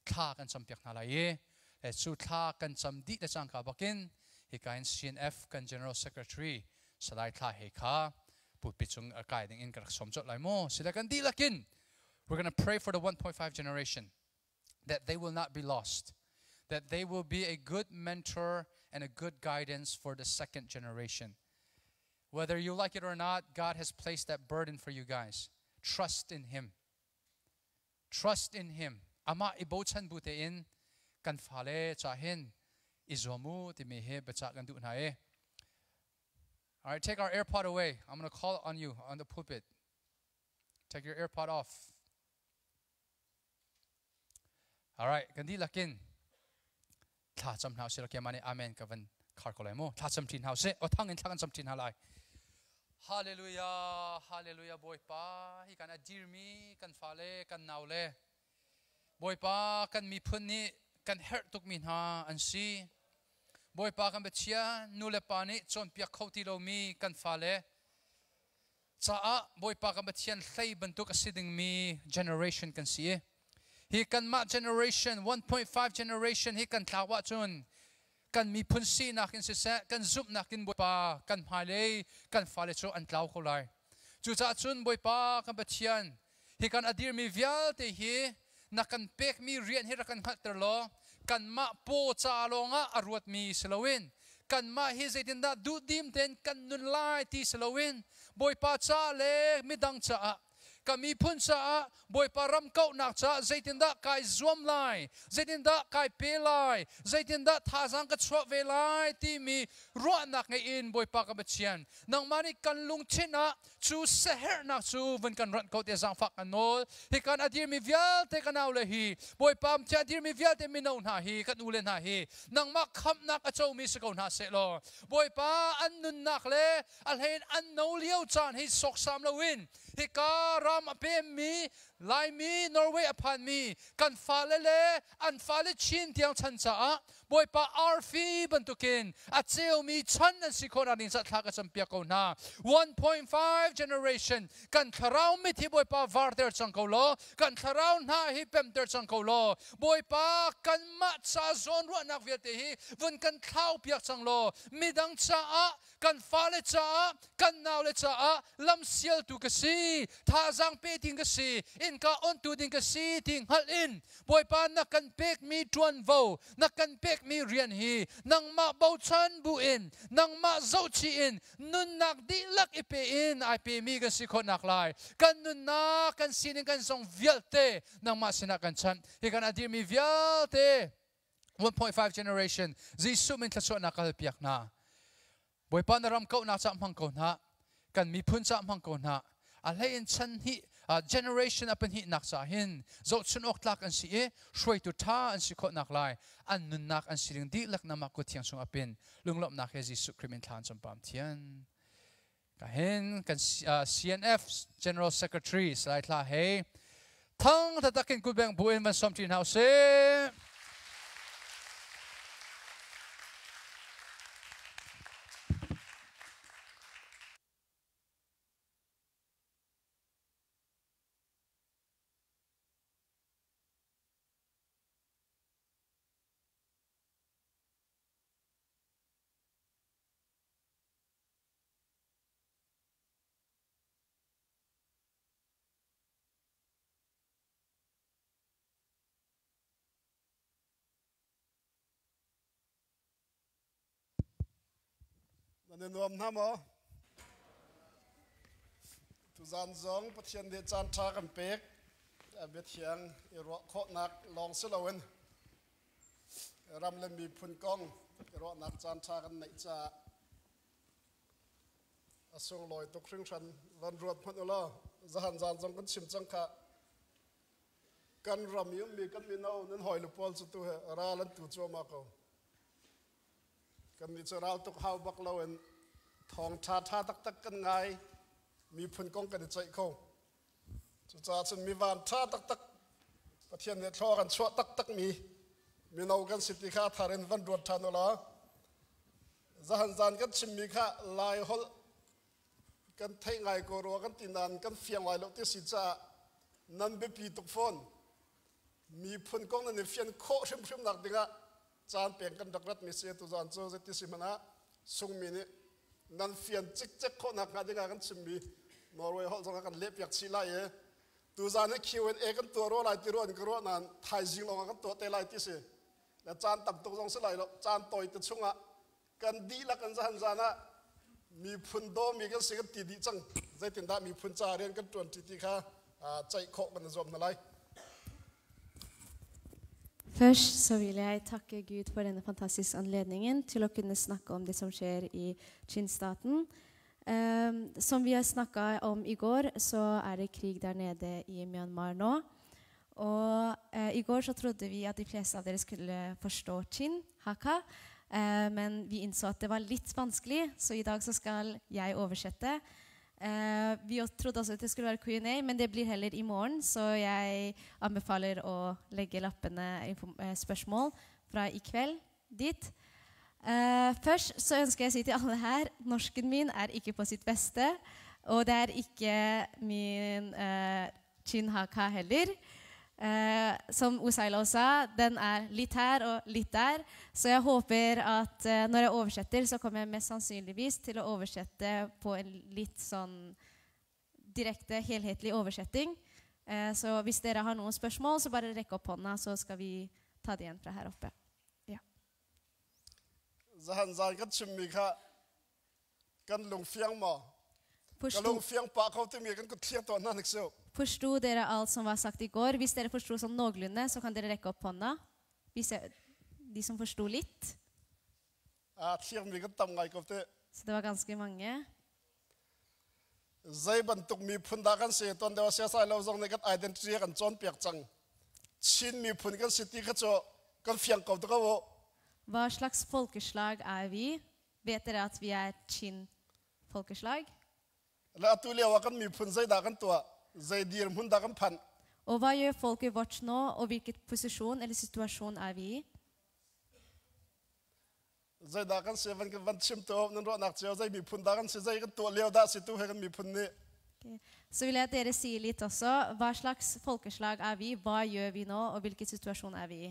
thla kan cham piak na la ye. Le chu thla kan cham di te chang ka bakin hi kain CNF kan general secretary salai thla he kha. Pu pi chung a kai ding in ka som chot lai mo. Sila kan di lakin. We're going to pray for the 1.5 generation that they will not be lost that they will be a good mentor and a good guidance for the second generation. Whether you like it or not god has placed that burden for you guys. Trust in him. Trust in him ama ibo chan bu te in kan phale cha hen izomu ti me he bacha kan du na e. All right take our airpod away. I'm going to call on you on the pulpit. Take your airpod off. All right kan di lakin thla cham hau se lakia mani amen ka khar ko mo thla cham tin hau se o thang in thlang cham tin halai hallelujah hallelujah boy pa. Hi kan adir mi kan phale kan naule บอยปากันมีพุ่นนี่กันเฮิร์ตุกมินหาอันซีบอยปากันเบชียนูเลปานิจนเปียกเขาที่เรามีกันฟ้าเลจ้าบอยปากันเบชียนเล่บรรทุกสิ่งมีเจเนอเรชันกันซีฮีกันมาเจเนอเรชัน1.5 generation ฮีกันทาวะจนกันมีพุ่นซีนักกินเสกันซุปนักกินบอยปากันพาเลยกันฟ้าเลจอันทาวเขาไลจู่จ้าจนบอยปากันเบชียนฮีกันอดีรมีวิลเตฮี na kan pek mi rian hi ra kan khat ter lo kan ma po cha lo nga arwat mi slowin kan ma hi zaitin da du dim ten kan nun lai ti slowin boy pa cha le mi dang cha kami phun sa boy param kau nak cha zaitin da kai zuam lai zaitin da kai pe lai zaitin da tha jang ka chwa ve lai ti mi ro nak ngai in boy pa ka bachian nang mani kan lung china chu seher nak chu van kan ran kau te jang fak kan nol hi kan adir mi vial te kan aw le hi boy pam cha adir mi vial te mi no na hi kan ule na hi nang ma kham nak a chau mi se kau na se lo boy pa an nun nak le al hen an no liao chan hi sok sam lo win ฮิการามอเปมมีไลมีนอร์เวย์อพันมีกันฟาเลเลอันฟาเลชินเทียงชันจ้าบอยปาอาร์ฟีบันตุกินอาเซียวมีชันนันสิคนอันนี้สัตว์ทักสัมเปียกเอาหน้า1.5 generation กันทราวมิที่บอยปาวาร์เดอร์สังเกลอกันทราวน้าฮิเปมเดอร์สังเกลอบอยปากันมัดซาซอนรัวนักเวียติฮีวันกันท้าวเปียกสังโลมีดังจ้า kan fale cha kan nau le cha lam sial tu ka si tha jang pe ting ka si in ka on tu ding ka si ting hal in. Boy pa na kan pek mi tuan vo na kan pek mi rian hi nang ma bau chan bu in nang ma zo chi in. Nun nak di lak ipe in, ai pe mi ka si kho nak lai. Kan nun na kan sin kan song vialte nang ma sina kan chan hi kan adir mi vialte 1.5 generation zi sumin tla so na kal piak na บุยปานรำเก่านาจับมังกรนะกันมีพุ่นจัมังกรนะอะไรอินชันฮี generation เป็นฮีนักสาหินจดชนอกลักอันสีช่วยตุท่าอันสีขดนักไลาอันนุนนักอันสิ่งดีลักนำมากุที่ยังสงอเป็นลุงลบนักเฮจิสุคริมินทานจำปามเทียนกันเห็นกัน CNF General Secretary สไลด์ลาเฮทั้งตะตะกินกูแบงบุญมันสมทีนเฮาเซ มันนวมน้ำอ๋อทุจานซองปัจเจียนเดจันทรากันเป็กเบียดเชียงอีรัวโคนักลองสลาวนรำเลมีพุนกองอีรัวนักจานทากันในจ่าสงลอยตกครึ่งชันวันรวดพันอุลาจะหันจันทร์องกันชิมจังค่ะกันรำยุ่งมีกันมีน้องนั้นหอยลูกบอลสุดตัวราลันตัวจัวมากเขา กเฮาบักเราเอ็นทองชาทาตักตักกันไงมีพุนกงกันใจเขาจะจ่าฉันมีวานชาตักตักประเทศเนี่ยทอกันชัวตักตักมีมีนากันสิทธิข้าทารินวันรวดทานอละจะหันจานกันชิมมีข้าลายหอลกันเทงไงก็รัวกันตินันกันเฟียงไว้ลูกที่สิจานั่นเบปีตุกฟอนมีพุนกงนั่นเฟียนโคชิมชิมหนักดิ จานเปียงกันดักรัดมีเสียตุจานโจจะติสิมันะสุงมีนี่นั่นเฟียนจิกจิกคนนักงานยังกันชิมบีนอร์เวย์ฮอลส์งกันเล็บอยากชิลายเอตุจานนี่คิวเอ็นเอกันตัวรัวลายติรัวนี่กรัวนั้นไทยจีนลงกันตัวเตลายติสิแล้วจานตับตุจงสไายแล้วจานต่อยติดชงอะกันดีละกันจานจานะมีพุนโดมีกันสิกันติดดิจังใจติได้มีพุนจาเรียนกันจวนติติค่ะใจโคกันจอมนั่นเลย Først så vil jeg takke Gud for denne fantastiske anledningen til å kunne snakke om det som skjer i Chin-staten. Um, som vi har snakka om i går, så er det krig der nede i Myanmar nå. Og uh, i går så trodde vi at de fleste av dere skulle forstå Chin, Haka. Uh, men vi innså at det var litt vanskelig, så i dag så skal jeg oversette. Uh, vi trodde også at det skulle være Q&A, men det blir heller i morgen. Så jeg anbefaler å legge lappene uh, spørsmål fra i kveld dit. Uh, først så ønsker jeg å si til alle her norsken min er ikke på sitt beste. Og det er ikke min uh, chin haka heller. Eh, som Usaila sa, den er litt her og litt der. Så jeg håper at eh, når jeg oversetter, så kommer jeg mest sannsynligvis til å oversette på en litt sånn direkte, helhetlig oversetting. Eh, så hvis dere har noen spørsmål, så bare rekk opp hånda, så skal vi ta det igjen fra her oppe. Ja. zahan zan kan Forsto, so forsto dere alt som var sagt i går? Hvis dere forsto sånn noenlunde, så kan dere rekke opp hånda. Hvis jeg, de som forsto litt. Så det var ganske mange. to ko Hva slags folkeslag er vi? Vet dere at vi er chin-folkeslag? Og hva gjør folket vårt nå, og hvilken posisjon eller situasjon er vi i? zai da kan se van kan van chim to nan ro nak cheo zai mi phun da kan se zai kan to le da si tu he kan mi phun ni Ok. Så vil jeg at dere sier litt også. Hva slags folkeslag er vi? Hva gjør vi nå, og hvilken situasjon er vi i?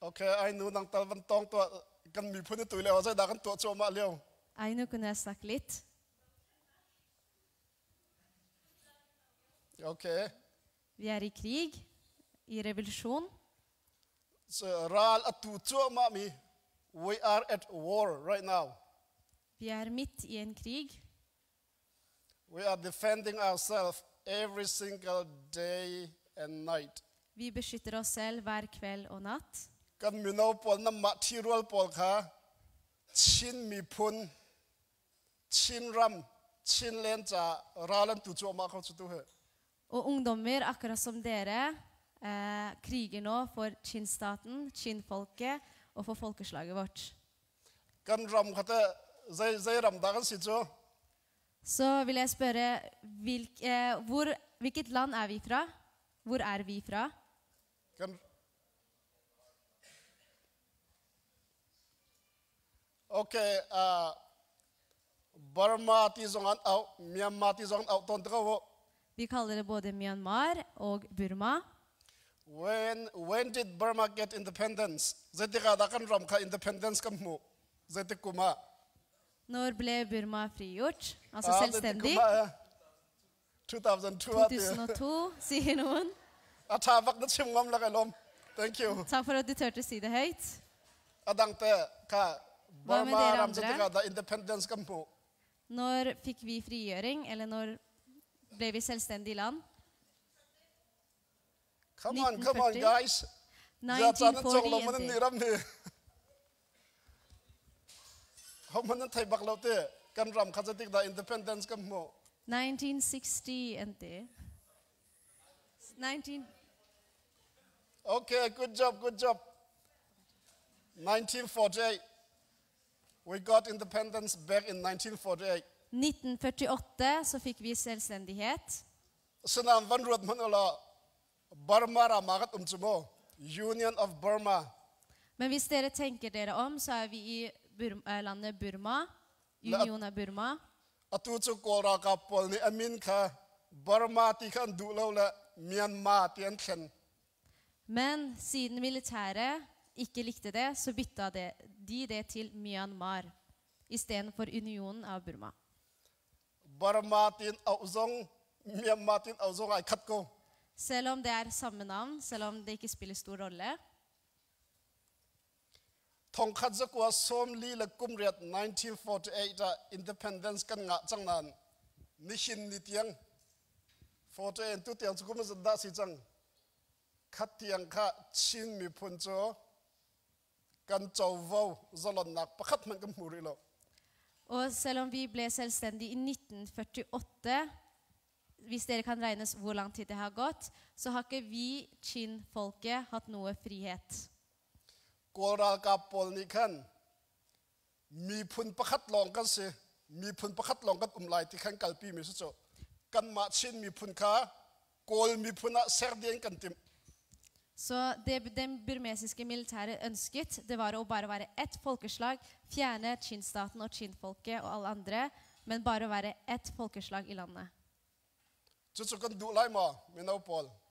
okay nu kan mye på ni tu le zai da kan to cho ma leo Aino, kunne jeg snakke litt? Ok. Vi er i krig, i revolusjon. Så ral at du mami, We are at war right now. Vi er midt i en krig. We are defending ourselves every single day and night. Vi beskytter oss selv hver kveld og natt. Kan mi no pol na ma thi rol pol kha. Chin mi pun. Chin ram. Chin len cha ralan tu chu ma kho chu tu he. Og ungdommer, akkurat som dere, eh, kriger nå for Chin-staten, Chin-folket og for folkeslaget vårt. Kan ram khata zai zai ram da kan si chu. Så vil jeg spørre hvilk, eh, hvor, hvilket land er vi fra? Hvor er vi fra? Kan Okay, uh, Burma ti an au, Myanmar ti zong au ton tra. Vi kaller det både Myanmar og Burma. When when did Burma get independence? Zeti ka kan ram independence kam. Zeti kuma. Når ble Burma frigjort? Altså Ah, selvstendig? 2002 2002, sier noen. You. Takk for at du turte å si det høyt. Hva med dere andre? Når fikk vi frigjøring, eller når ble vi selvstendig land? Come on, come on, guys. Nineteen sixty ante. Nineteen. Okay, good job, good job. Nineteen forty-eight. We got independence back in 1948. 1948 så fikk vi selvstendighet. Senam van ruat Burma ra magat umchumo. Union of Burma. Men hvis dere tenker dere om, så er vi i Burma, eh, landet Burma. Union av Burma. Atu kora ka ni amin kha Burma ti khan du la Myanmar ti an. Men siden militæret ikke likte det, så bytta det, de det til Myanmar istedenfor Unionen av Burma. Selv om det er samme navn, selv om det ikke spiller stor rolle, Thong khat za kwa som li la 1948 independence kan nga chang nan. Ni hin ni tiang. 48 tu tiang chu da si chang. Khat tiang kha chin mi phun cho. Kan chau vo nak pakhat man kan muri lo. Og selv om vi ble selvstendige i 1948, hvis dere kan regnes hvor lang tid det har gått, så har ikke vi, Chin-folket, hatt noe frihet. Mi pun pakhat long kan se. Mi pun pakhat long kan umlai ti kan kalpi mi cho. Kan ma chin mi pun kha. Kol mi phuna ser dien kan tim. Så det den burmesiske militæret ønsket, det var å bare være ett folkeslag, fjerne Chin-staten og Chin-folket og alle andre, men bare å være ett folkeslag i landet.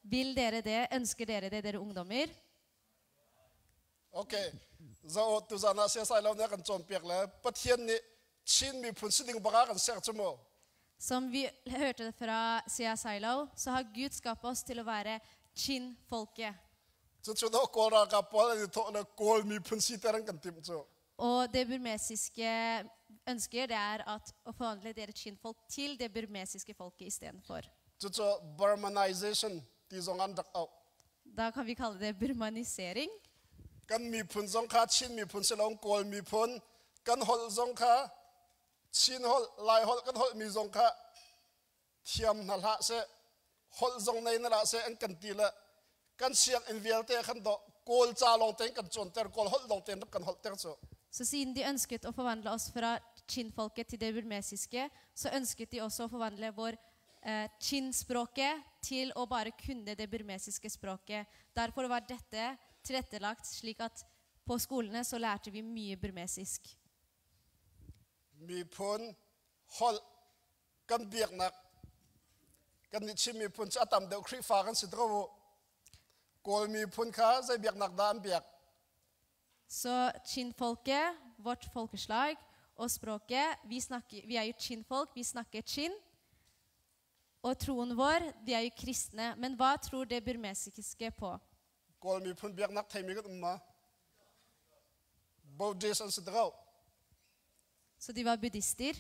Vil dere det? Ønsker dere det, dere ungdommer? Ok. Chin mi ser. Som vi hørte fra Sia Silo, så har Gud skapt oss til å være Chin-folket. Og det burmesiske ønsker, det er at å forvandle dere Chin-folk til det burmesiske folket istedenfor. Da kan vi kalle det burmanisering. kan mi phun zong kha chin mi phun se long kol mi phun kan hol zong kha chin hol lai hol kan hol mi zong kha thiam na la se hol zong nei na la se an kan ti la kan siang in vial te khan do kol cha long ten kan chon ter kol hol long ten kan hol ter so Så siden de ønsket å forvandle oss fra Chin-folket til det burmesiske, så ønsket de også å forvandle vår eh, Chin-språket til å bare kunne det burmesiske språket. Derfor var dette tilrettelagt slik at på skolene så lærte vi mye burmesisk. mi phun hol kan biak nak kan ni chim mi phun cha tam de khri fa kan så chin-folket, vårt folkeslag og språket Vi, snakker, vi er jo chin-folk, vi snakker chin. Og troen vår, de er jo kristne. Men hva tror det burmesiske på? Så de var buddhister?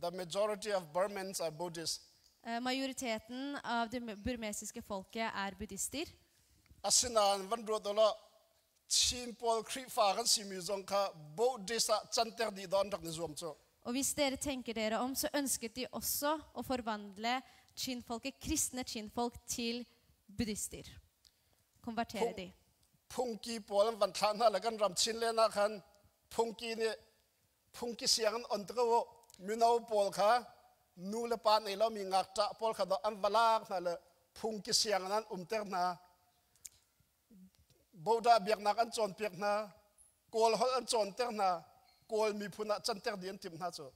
The majority of Burmans are Buddhists. Eh, Majoriteten av det burmesiske folket er buddhister. Asinan van kri kan chanter di don cho. Og hvis dere tenker dere om, så ønsket de også å forvandle chin-folket, kristne chin-folk til buddhister. Konvertere de. Punki pol van than ha la kan ram chin le na khan punki ni punki นูเลปานในเรามีงักจะพอลขดอันวลากนั่นแหละพุงกิเสียงนั้นอุ้มเตอร์นาโบดาเบียกนักอันจอนเบียกนาโกลฮอลอันจอนเตอร์นาโกลมีพุนักจันเตอร์เดียนทิมนาจ้ะ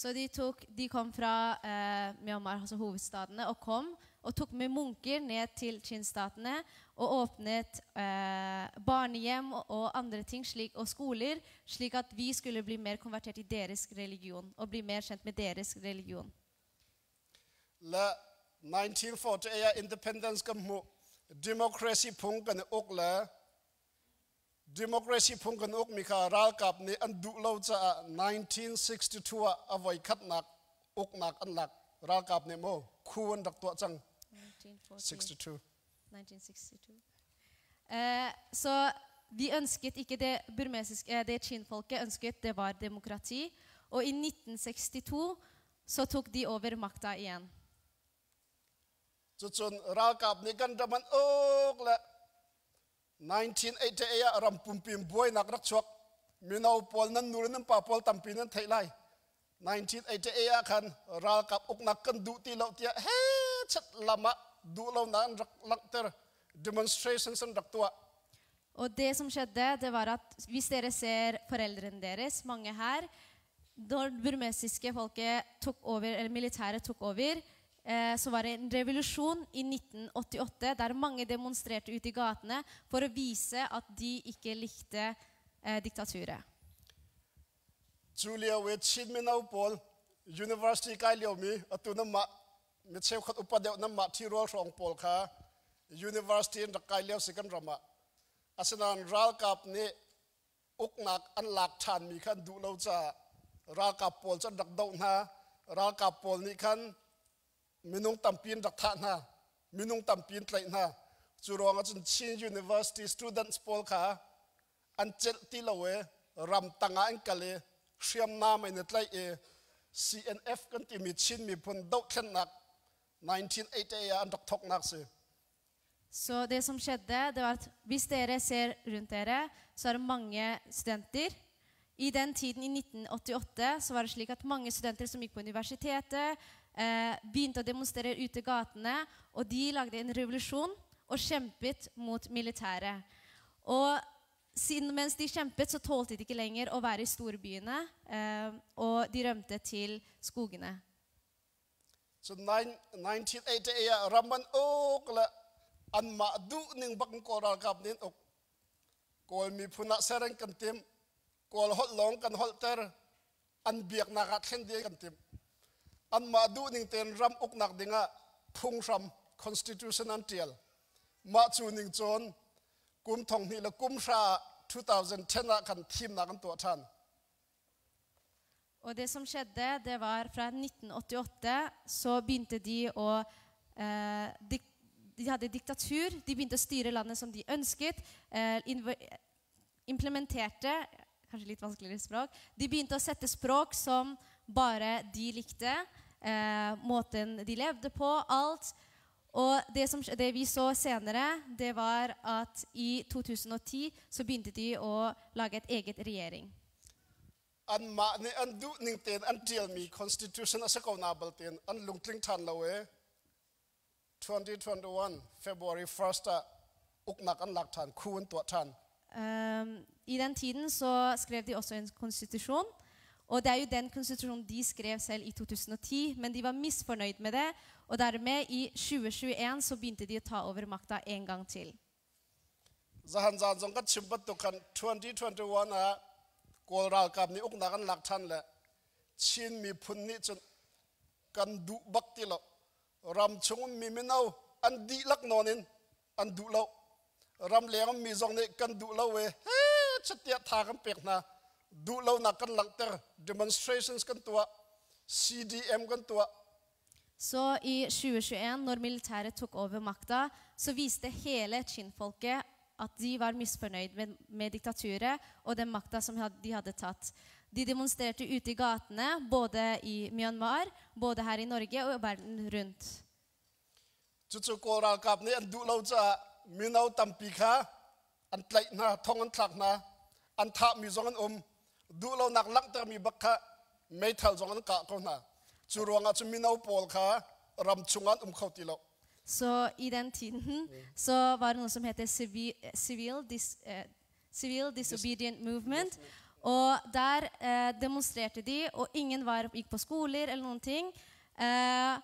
So de tok, de kom fra uh, Myanmar, altså hovedstadene, og kom og tok med munker ned til Chin-statene og åpnet eh, barnehjem og, og andre ting slik, og skoler, slik at vi skulle bli mer konvertert i deres religion og bli mer kjent med deres religion. La 1940 ya independence kam mu democracy phung kan ok la democracy phung kan ok mi kha ral kap ni an du lo cha a 1962 a avoi khat nak ok nak an lak ral kap ne mo khuan 62 1962. Eh, så vi ønsket ikke det burmesiske, eh, det chin-folket ønsket, det var demokrati. Og i 1962 så tok de over makta igjen. Så sånn, ni kan daman ok la 1980 ya ram pum pim boy nak rak chuak. Mi nau pol nan nur nan pa pol tam pin nan thai lai. 1980 ya ok nak kan du ti lo tia. He chat lama du lo nan lakter demonstrations an rak Og det som skjedde, det var at hvis dere ser foreldrene deres, mange her Da burmesiske folket tok over, eller militæret tok over, eh, så var det en revolusjon i 1988 der mange demonstrerte ute i gatene for å vise at de ikke likte eh, diktaturet. Julia มิเชลขัดอุปเดียวน้ำมาที่รัวรองปอลค่ะ University รักไกเลี้ยวสิกันรามาอาสนานรัลกับนี่อุกนักอันหลักฐานมีขั้นดูเราจะรัลกับปอลจะดักดาวนะรัลกับปอลนี่ขั้นมินุงตัมปีนรักทานะมินุงตัมปีนไรนะจุรองอาจารย์ชิน University students พอลค่ะอันเจ็ดที่เราเอรำตั้งอันกะเลยเชื่อมน้าไม่เนตไรเอ CNF กันที่มีชินมีพนดาวแค่นัก Så det som skjedde, det var at hvis dere ser rundt dere, så er det mange studenter. I den tiden, i 1988, så var det slik at mange studenter som gikk på universitetet, eh, begynte å demonstrere ute i gatene, og de lagde en revolusjon og kjempet mot militæret. Og siden, mens de kjempet, så tålte de ikke lenger å være i storbyene, eh, og de rømte til skogene. So nine- 1980 ya raman ok la an ma du ning bak ko ral kap nin ok kol mi phuna sereng kan tim kol hol long kan hol ter an biak na ka thlen di kan tim an ma du ning ten ram ok nak dinga phung ram constitution an tial ma chu ning chon kum thong ni la kum sha 2010 na kan thim na kan to than Og det som skjedde, det var fra 1988 så begynte de å eh, dik De hadde diktatur. De begynte å styre landet som de ønsket. Eh, implementerte Kanskje litt vanskeligere språk. De begynte å sette språk som bare de likte. Eh, måten de levde på. Alt. Og det, som, det vi så senere, det var at i 2010 så begynte de å lage et eget regjering. An ma ni an du ning ten an tial mi constitution asa ko na bal ten an lungtling than lo we 2021 february 1st a uknak an lak than khun to than Um, I den tiden så skrev de også en konstitusjon. Og det er jo den konstitusjonen de skrev selv i 2010, men de var misfornøyd med det. Og dermed, i 2021, så begynte de å ta over makta en gang til. กอลรากับนี่อกนักันหลักชันแหละชินมีพุนนี่จนกันดุบักติละรำชงมีมินเอาอันดีลักนอนินอันดุเรารำเลี้ยงมีจงนี่กันดุเราเวเฮ้ชะเตียทากันเปียกนะดุเรานักกันหลักเตอร์ demonstrations กันตัว CDM กันตัว Så i 2021, når militæret tok over makta, så viste hele Chin-folket at de var misfornøyd med, med diktaturet og den makta som de hadde tatt. De demonstrerte ute i gatene, både i Myanmar, både her i Norge og i verden rundt. lo Så i den tiden så var det noe som heter Civil, civil, dis, eh, civil Disobedient Movement. Og der eh, demonstrerte de, og ingen var, gikk på skoler eller noen ting. Eh,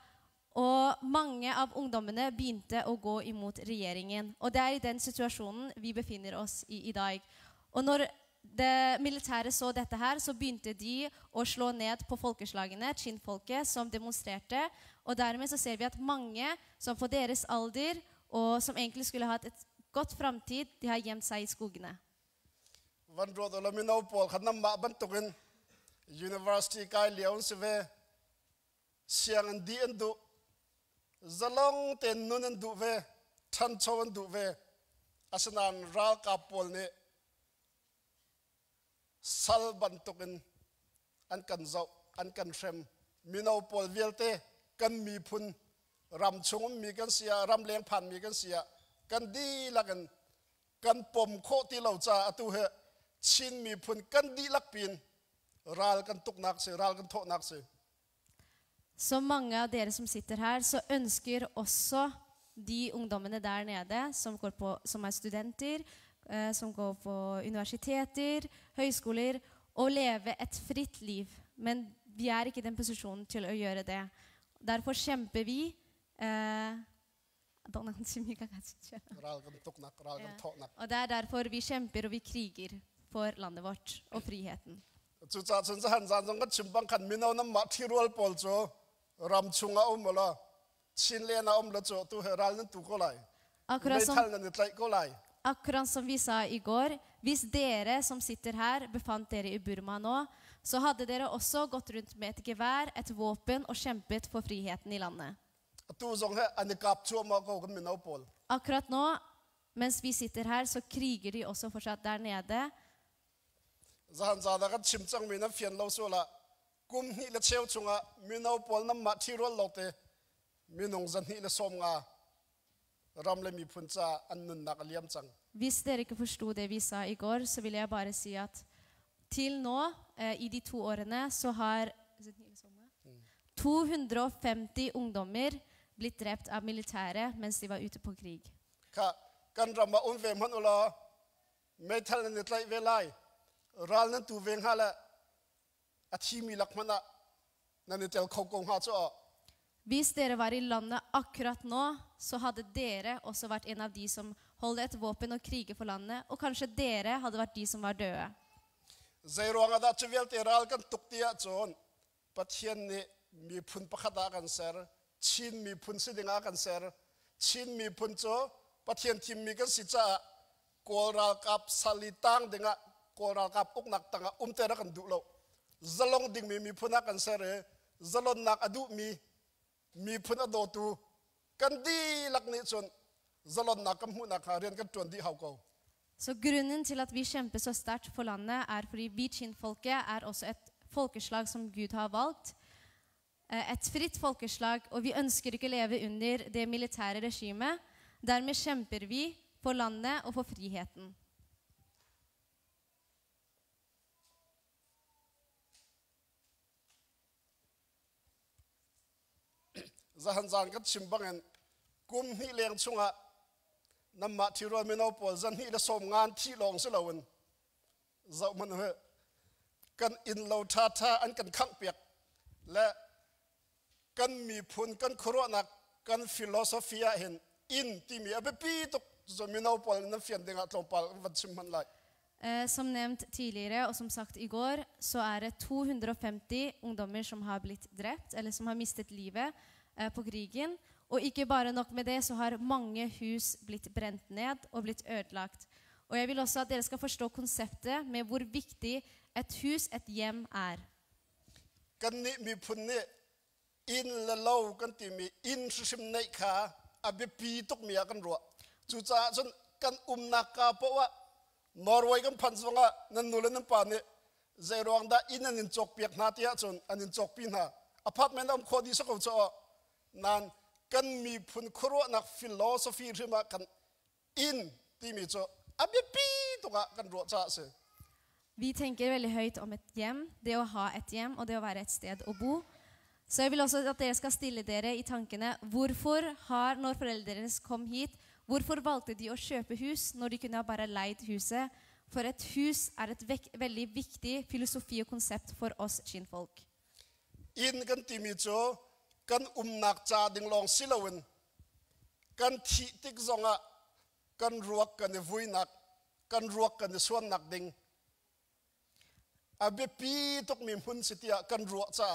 og mange av ungdommene begynte å gå imot regjeringen. Og det er i den situasjonen vi befinner oss i i dag. Og når det militære så dette her, så begynte de å slå ned på folkeslagene, Chin-folket, som demonstrerte. Og dermed så ser vi at mange som på deres alder, og som egentlig skulle hatt et godt framtid, de har gjemt seg i skogene. Er university kai leon se siang an di an du. Zalong ten nun an du ve than chow an du ve er asanan ral ka pol ne sal ban tukin an kan zo an kan shem minau pol velte kan mi phun ram chung mi kan sia ram leng phan mi kan sia kan di lagan kan pom kho ti lo cha atu he chin mi phun kan di lak pin ral kan tuk nak se ral kan tho nak se Så mange av dere som sitter her, så ønsker også de ungdommene der nede som, på, som er studenter, eh, som går på universiteter, høyskoler, å leve et fritt liv. Men vi er ikke i den posisjonen til å gjøre det. Derfor kjemper vi eh, Og det er derfor vi kjemper og vi kriger for landet vårt og friheten. Akkurat som Akkurat som vi sa i går, hvis dere som sitter her, befant dere i Burma nå, så hadde dere også gått rundt med et gevær, et våpen og kjempet for friheten i landet. Akkurat nå, mens vi sitter her, så kriger de også fortsatt der nede. Hvis dere ikke forsto det vi sa i går, så vil jeg bare si at til nå, eh, i de to årene, så har 250 ungdommer blitt drept av militæret mens de var ute på krig. Hvis dere var i landet akkurat nå, så hadde dere også vært en av de som holdt et våpen og kriger for landet, og kanskje dere hadde vært de som var døde. Zai ronga da chuvel te ral kan tuk tia chon pathian ni mi phun pakhata kan ser chin mi phun si dinga kan ser chin mi phun cho pathian thim mi kan si cha kol ral kap salitang dinga kol ral kap uk nak tanga um te ra kan du lo zalong ding mi mi phuna kan ser e zalon nak adu mi mi phun ado tu kan di lak ni chon zalon nak kam hu nak ha rian kan tuan di hau ko Så grunnen til at vi kjemper så sterkt for landet, er fordi vi Chin-folket er også et folkeslag som Gud har valgt. Eh, Et fritt folkeslag, og vi ønsker ikke å leve under det militære regimet. Dermed kjemper vi for landet og for friheten. Så han kan chimbangen kum hi leng chunga namma thiro mino pol zan hi la som ngan thi long se lawen. Zau man he kan in lo tha tha an kan khang piak. La kan mi phun kan khuro nak kan philosophia hin in ti mi abe pi to zo mino pol na fian denga tlom pal wat chim man lai. Eh, som nevnt tidligere, og som sagt i går, så er det 250 ungdommer som har blitt drept, eller som har mistet livet eh, på krigen. Og ikke bare nok med det, så har mange hus blitt brent ned og blitt ødelagt. Og jeg vil også at dere skal forstå konseptet med hvor viktig et hus, et hjem, er. kan umnaka um po wa Norway kan pansonga nan nulen ng pani zerong da inan in chokpiak natia chun an in chokpin ha apartment am khodi sa ko cho nan kan mi phun khuro nak philosophy rima kan in ti mi cho abi pi to ka kan ro cha se Vi tenker veldig høyt om et hjem, det å ha et hjem og det å være et sted å bo. Så jeg vil også at dere skal stille dere i tankene hvorfor har, når foreldrene deres kom hit, hvorfor valgte de å kjøpe hus når de kunne ha bare leid huset? For et hus er et vek, veldig viktig filosofi og konsept for oss skinnfolk. In kan timicho kan um nak cha ding long silawin kan thi tik zonga kan ruak kan vui nak kan ruak kan suan nak ding. Abe pi tok mi hun sitia kan ruak cha.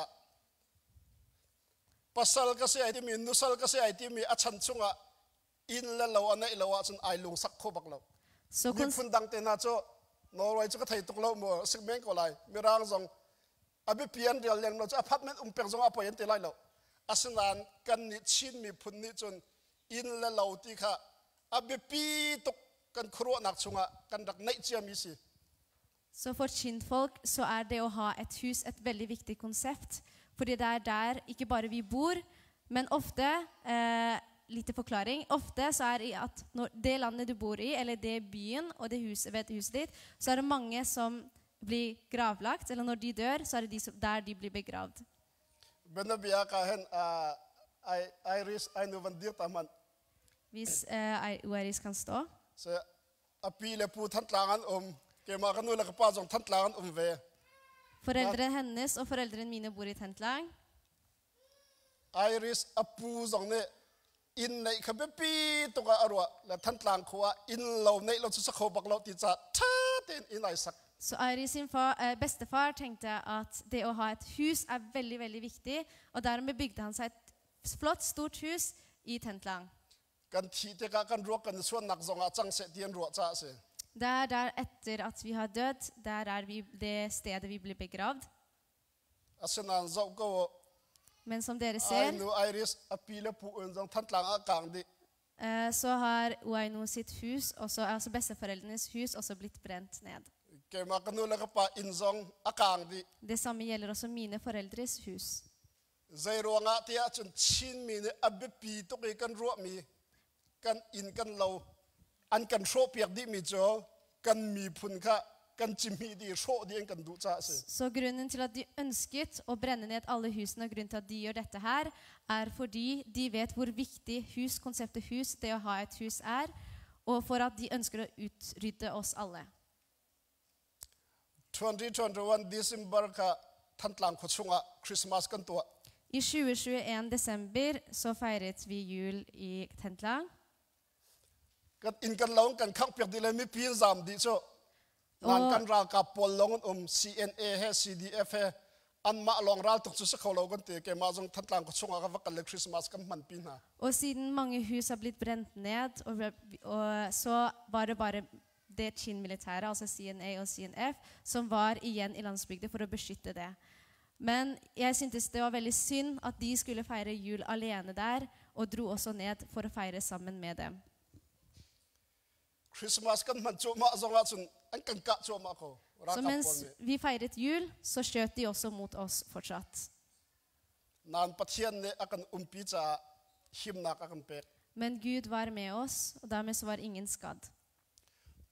Pasal ka se ai ti mi nusal ka se ai ti mi achan chunga in la lo anai lo a chun ai lung sak kho bak lo. Ni kons phun dang te na cho norway chu ka thai tuk lo mo sik meng ko lai mi rang zong. Abi pian real leng lo chu apartment um peng zong apo yen te lai lo asinan kan ni chin mi phun ni chun in la lo ti kha abi pi tok kan khro nak chunga kan dak nei chia mi si Så for skinnfolk så er det å ha et hus et veldig viktig konsept. Fordi det er der ikke bare vi bor, men ofte eh, Lite forklaring. Ofte så er det at når det landet du bor i, eller det byen og det huset ved huset ditt, så er det mange som blir gravlagt. Eller når de dør, så er det de som, der de blir begravd. Bena biya kahen ah, Iris ay nu vandir taman. Hvis eh, uh, Iris kan stå. Så apile på tantlangan om kema kan ula kapa som tantlangan om ve. Foreldrene hennes og foreldrene mine bor i Tentlang. Iris apu zongne in nei kabe pi to ka arwa la tantlang khuwa in lo nei lo chu sa kho bak lo ti cha cha ten in ai sak Så Ari sin far, eh, bestefar tenkte at det å ha et hus er veldig veldig viktig, og dermed bygde han seg et flott, stort hus i Tentlang. se Det er der etter at vi har dødd, der er vi det stedet vi blir begravd. Men som dere ser, eh, så har Uaino sitt hus, også, altså besteforeldrenes hus, også blitt brent ned. Det samme gjelder også mine foreldres hus. Så grunnen til at de ønsket å brenne ned alle husene, og grunnen til at de gjør dette her, er fordi de vet hvor viktig hus, konseptet hus, det å ha et hus er, og for at de ønsker å utrydde oss alle. 2021 desember ka tantlang Christmas kan to I 2021 desember så feiret vi jul i Tentlang. kan in kan long kan khang pek dile mi pin zam di cho. Nan kan ra ka pol long um CNA he CDF he. An ma long ral tok chu sa kho lo kan te ke ma jong tantlang ka vakal Christmas kan man pin ha. Og siden mange hus har blitt brent ned, og, og så var det bare det Chin-militæret, altså CNA og CNF, som var igjen i landsbygda for å beskytte det. Men jeg syntes det var veldig synd at de skulle feire jul alene der, og dro også ned for å feire sammen med dem.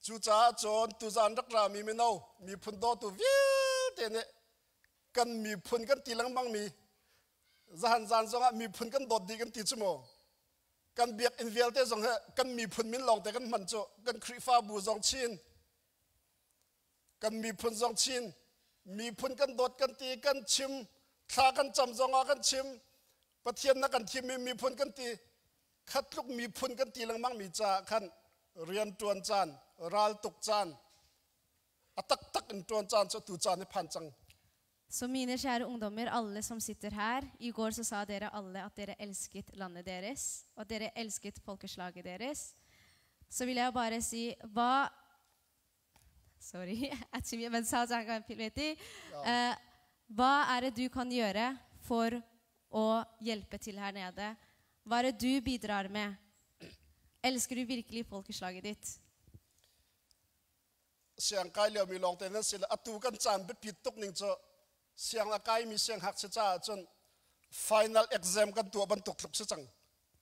จูจ้าจนตุจานรักรามีไม่เน่ามีพุนโตตัววิวเดนเนกันมีพุนกันตีลังบังมีจะหันจานสงะมีพุนกันโดดดีกันตีชั่วโมงกันเบียกอินเวลเตสงะกันมีพุนมินลองแต่กันมันจุกันครีฟ้าบูจองชินกันมีพุนจองชินมีพุนกันโดดกันตีกันชิมทากันจำจงอกันชิมประเทศนักกันชิมมีพุนกันตีคัดลูกมีพุนกันตีลังบังมีจ้าขันเรียนจวนจาน ral tuk chan atak tak in tuan chan cho tu chan ni phan chang Så mine kjære ungdommer, alle som sitter her, i går så sa dere alle at dere elsket landet deres, og at dere elsket folkeslaget deres. Så vil jeg bare si hva Sorry. Eh, Hva er det du kan gjøre for å hjelpe til her nede? Hva er det du bidrar med? Elsker du virkelig folkeslaget ditt? เสียงกายเหลียวมีลองแต่นนั่นสิละอตูกันจานเป็นผิดตกนิ่งจอเสียงละไกายมีเสียงหักเสียจ้าจน final exam กันตัวบรรทุกทุกสียจัง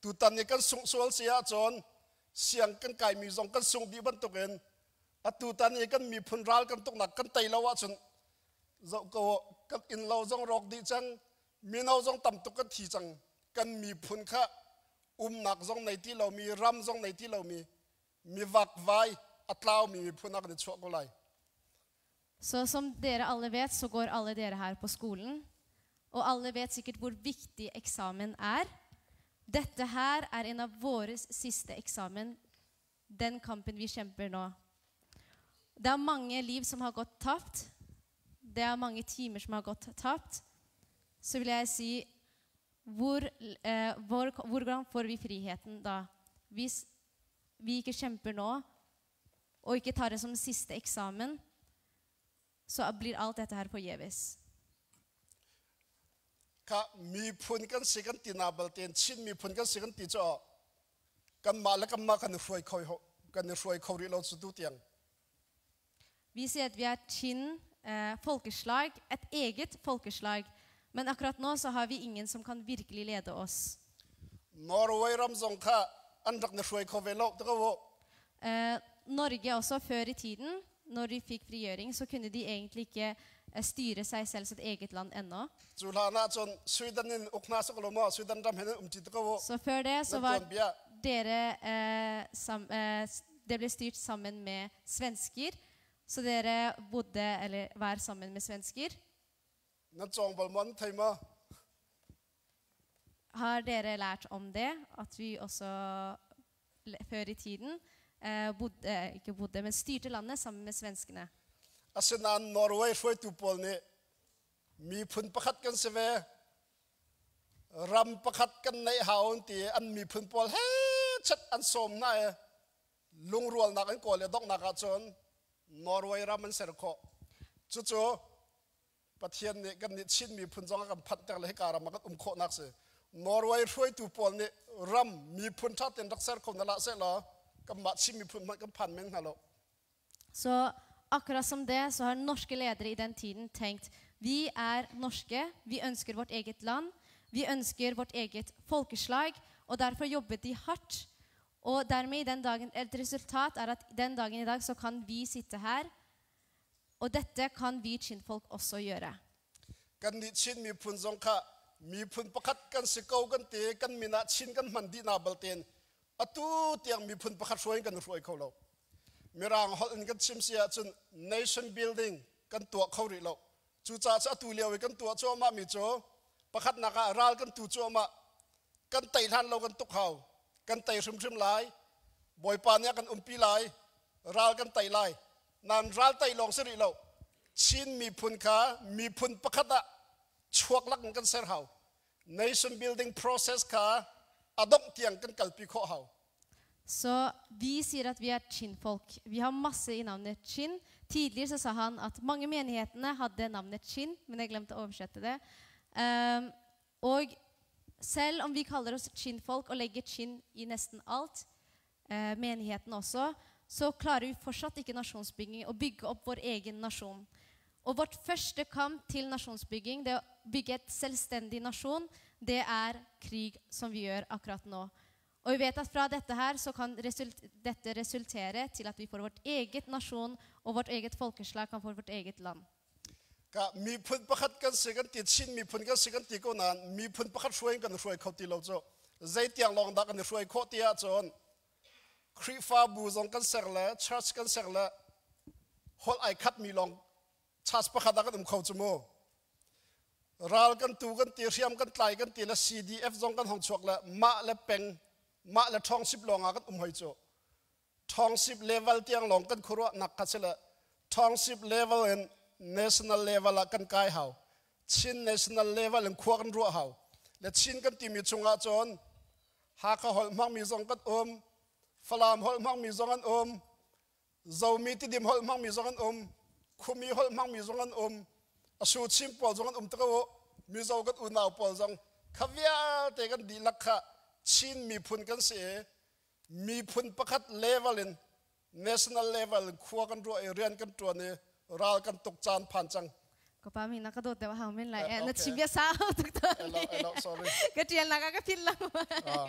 ตูตันนี้กันสุงส่วนเสียจนเสียงกันกายมีสองกันสุงดีบรรทุกเองอตูตันนี้กันมีพุนราลกันตุกหนักกันไตละวะจนเราก็กันอินเราจงรอกดีจังมีเราจงต่ำตุกกันทีจังกันมีพุนค่ะอุ้มหนักจงในที่เรามีรำจงในที่เรามีมีวักไว Så som dere alle vet, så går alle dere her på skolen. Og alle vet sikkert hvor viktig eksamen er. Dette her er en av våre siste eksamen, den kampen vi kjemper nå. Det er mange liv som har gått tapt. Det er mange timer som har gått tapt. Så vil jeg si hvor, eh, hvor, Hvordan får vi friheten da? Hvis vi ikke kjemper nå, og ikke tar det som siste eksamen, så blir alt dette her forgjeves. Vi sier at vi er Chin eh, folkeslag, et eget folkeslag. Men akkurat nå så har vi ingen som kan virkelig lede oss. norway ram Norge også før i tiden, når de fikk frigjøring, så kunne de egentlig ikke eh, styre seg selv et eget land ennå. Så før det så var dere eh, sam, eh, Det ble styrt sammen med svensker. Så dere bodde, eller var sammen med svensker. Har dere lært om det? At vi også før i tiden bodde, eh, ikke bodde, men styrte landet sammen med svenskene. asena norway ruai tu pol ni mi phun pakhat kan se ve ram pakhat kan nei haun ti an mi phun pol he chat an som na e lung rual na kan kol dok na ka chon norway ram an ser kho chu chu pathian ni kan ni chin mi phun jong kan phat tak le ka ram ka um kho nak se norway ruai tu pol ni ram mi phun tha ten rak ser kho na la se lo Så akkurat som det så har norske ledere i den tiden tenkt vi er norske, vi ønsker vårt eget land, vi ønsker vårt eget folkeslag, og derfor jobbet de hardt. Og dermed i den dagen, et resultat er at den dagen i dag så kan vi sitte her, og dette kan vi kjentfolk også gjøre. kan de mi pun zong kha mi pun pakat kan se kan te kan mina chin kan mandi na bal ten atu tiang mi phun pakhat roi kan roi kho lo mirang hol in kan chim sia chun nation building kan tua kho ri lo chu cha cha tu lewi kan tua cho ma mi cho pakhat na ka ral kan tu cho ma kan tai than lo kan tuk hau kan tai rim rim lai boy pa nya kan umpi lai ral kan tai lai nan ral tai long se ri lo chin mi phun kha mi phun pakhata chuak lak kan ser hau nation building process kha Så vi sier at vi er Chin-folk. Vi har masse i navnet Chin. Tidligere så sa han at mange menighetene hadde navnet Chin, men jeg glemte å oversette det. Um, og selv om vi kaller oss Chin-folk og legger Chin i nesten alt, uh, menigheten også, så klarer vi fortsatt ikke nasjonsbygging og bygge opp vår egen nasjon. Og vårt første kamp til nasjonsbygging, det å bygge et selvstendig nasjon, det er krig som vi gjør akkurat nå. Og vi vet at fra dette her så kan result dette resultere til at vi får vårt eget nasjon og vårt eget folkeslag kan få vårt eget land. ka mi phun pakhat kan se kan ti chin mi phun kan รัลกันตูกันตีเรียมกันไตกันตีละซีดีเอฟจงกันหงชกละมาละเป็งมาละทองสิบลงอากันอุ้มหอยโจทองสิบเลเวลที่ยังลงกันครัวนักกัสละทองสิบเลเวลเอ็น national level กันกายเฮาชิน national level เอ็นครัวกันรัวเฮาและชินกันตีมีจงอาจนหากหอลมังมีจงกันอุ้มฟลามหอลมังมีจงกันอุ้มเจ้ามีที่ดิมหอลมังมีจงกันอุ้มคุมีหอลมังมีจงกันอุ้ม นักกระโดดแต่ว่าเขาไม่ไหล เอ่อ เอ็น โอเค ชิมยาซาทุกท่าน elo elo sorry ก็เจียนนักก็พิลลัง Ah.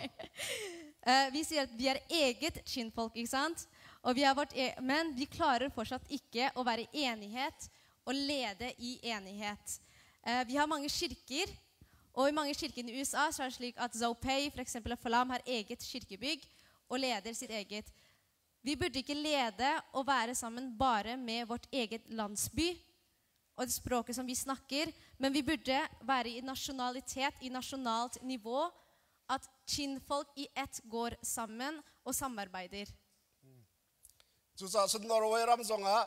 Eh, Vi sier at vi er eget skinnfolk, ikke sant? Og vi er vårt e men vi klarer fortsatt ikke å være i enighet og lede i enighet. Eh, Vi har mange kirker, og i mange kirker i USA så er det slik at Zopay, f.eks. Falam, har eget kirkebygg og leder sitt eget. Vi burde ikke lede og være sammen bare med vårt eget landsby og det språket som vi snakker, men vi burde være i nasjonalitet, i nasjonalt nivå, at chin-folk i ett går sammen og samarbeider. Mm. sa sun norway ram zonga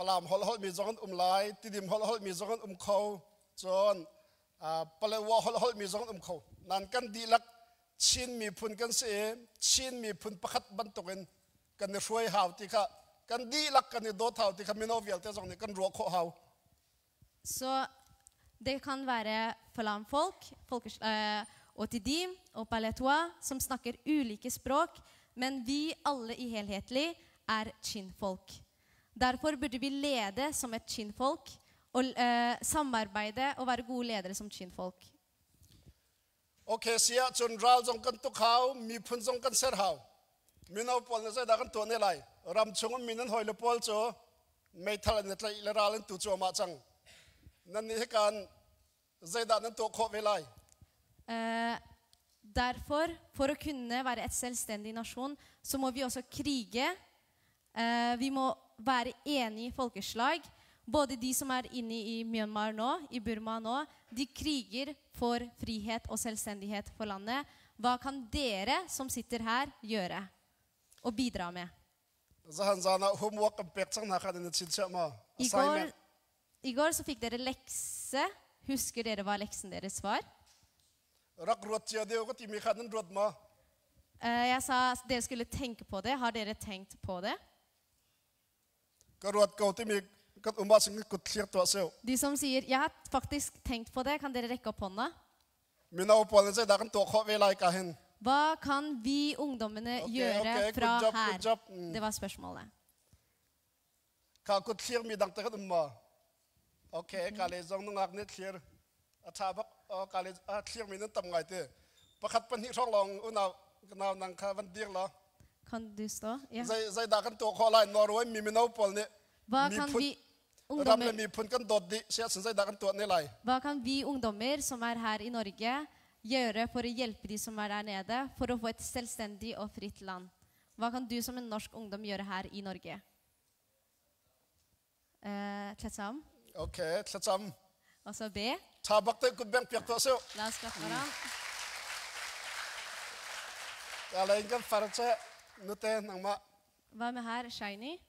falam hol hol mi zong um lai tidim hol hol mi zong um kho chon a pale wa hol hol mi zong um kho nan kan di lak chin mi phun kan se chin mi phun pakhat ban token kan ne hau ti kha. Kan di lak kan do thau ti kha mino vial te zong ne kan ro kho hau. Så det kan være falam-folk, eh, og tidim og paletois, som snakker ulike språk, men vi alle i helhetlig er chin-folk. Derfor burde vi lede som et chin-folk, og eh, samarbeide og være gode ledere som chin-folk. okay sia chun ral zong kan tu khaw mi phun zong kan ser haw mino pol na sa da kan to ne lai ram chung min an hoi le pol cho mai thal ne tlai le ral an tu cho ma chang nan ni kan zai da nan to kho ve lai Eh, derfor, for å kunne være et selvstendig nasjon, så må vi også krige. Eh, vi må være enige folkeslag. Både de som er inne i Myanmar nå, i Burma nå, de kriger for frihet og selvstendighet for landet. Hva kan dere som sitter her, gjøre og bidra med? I går, I går så fikk dere lekse. Husker dere hva leksen deres var? Eh, jeg sa dere skulle tenke på det. Har dere tenkt på det? ka ruat ko ti mi kat umba sing ko thlir to seo De som sier 'jeg har faktisk tenkt på det', kan dere rekke opp hånda? Hva kan vi ungdommene gjøre okay, good fra job, her? job. Mm. Det var spørsmålet. okay ka Kan du stå? Ja. Hva kan vi ungdommer, hva kan vi ungdommer som er her i Norge, gjøre for å hjelpe de som er der nede, for å få et selvstendig og fritt land? Hva kan du som en norsk ungdom gjøre her i Norge? Eh, Kletsam, Ok, thlacham og så to La oss klappe hverandre. Ya la ingam far che nu te nang ma Hva med her? Shiny?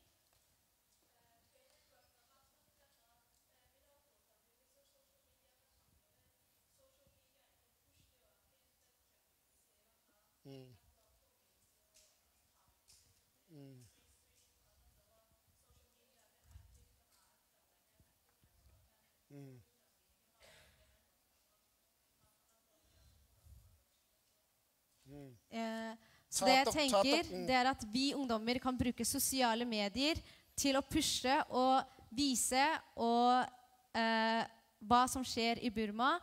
Eh, så det jeg tenker, det er at vi ungdommer kan bruke sosiale medier til å pushe og vise og, eh, hva som skjer i Burma,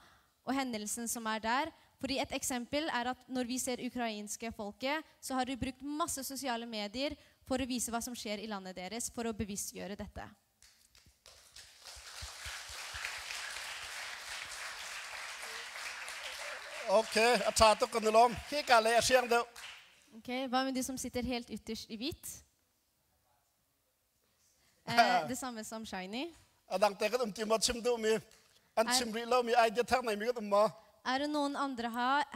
og hendelsen som er der. Fordi Et eksempel er at når vi ser ukrainske folket, så har de brukt masse sosiale medier for å vise hva som skjer i landet deres, for å bevisstgjøre dette. OK. Jeg tar dere kan lom ki ka jeg ser deu Ok, Hva med de som sitter helt ytterst i hvit? Eh, det samme som Shiny. ma Er det noen andre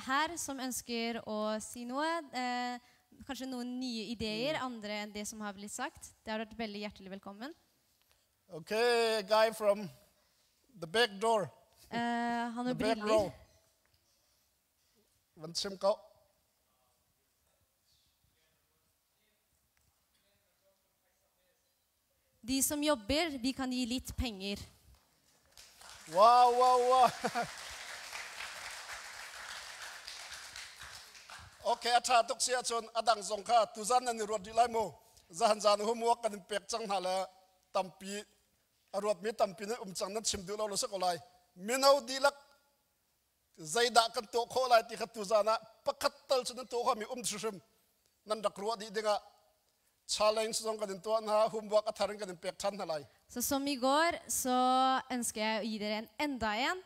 her som ønsker å si noe? Eh, kanskje noen nye ideer, andre enn det som har blitt sagt. Det har vært veldig hjertelig velkommen. Ok, guy from the back door, Eh, han back briller. row. De som jobber, de kan gi litt penger. Wow, wow, wow. ok okay, acha tok sia chon adang zong kha tuzan an ruat dilai mo. Zahan zan homework kan pek chang hala tampi aruat mi tampi ne um chang na chim du lo lo sakolai. Minau dilak zaida kan to kho lai ti khat tuzana pakat tal chun to kha mi um chushim nan dak ruat di dinga Så som i går, så ønsker jeg å gi dere en enda en.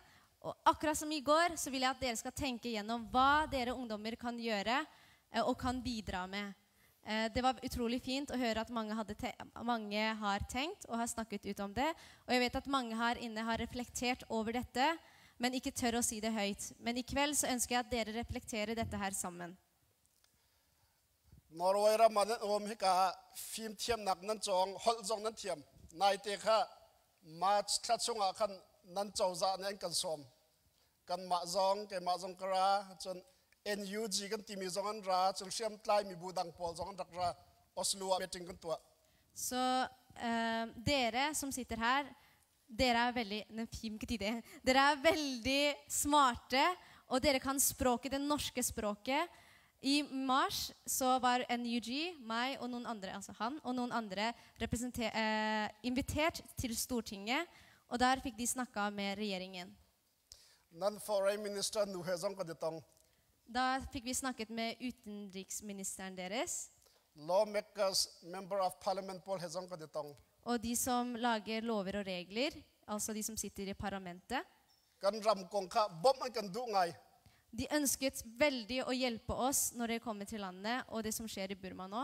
Og akkurat som i går, så vil jeg at dere skal tenke gjennom hva dere ungdommer kan gjøre eh, og kan bidra med. Eh, Det var utrolig fint å høre at mange, mange har tenkt og har snakket ut om det. Og jeg vet at mange her inne har reflektert over dette, men ikke tør å si det høyt. Men i kveld så ønsker jeg at dere reflekterer dette her sammen. Norway ra man om hi ka phim thiam nak nan chong hol jong nan thiam nai te kha ma thla chunga khan nan chau za nen kan som kan ma zong ke ma zong kara chon NUG kan timi zong an ra chul siam tlai mi budang pol zong an ra Oslo meeting kan tua Så eh, dere som sitter her, dere er veldig Nei, film ikke det. Dere er veldig smarte, og dere kan språket, det norske språket. I mars så var NUG, meg og noen andre, altså han og noen andre eh, invitert til Stortinget, og der fikk de snakka med regjeringen. tong Da fikk vi snakket med utenriksministeren deres, tong og de som lager lover og regler, altså de som sitter i parlamentet. De ønsket veldig å hjelpe oss når det kommer til landet og det som skjer i Burma nå.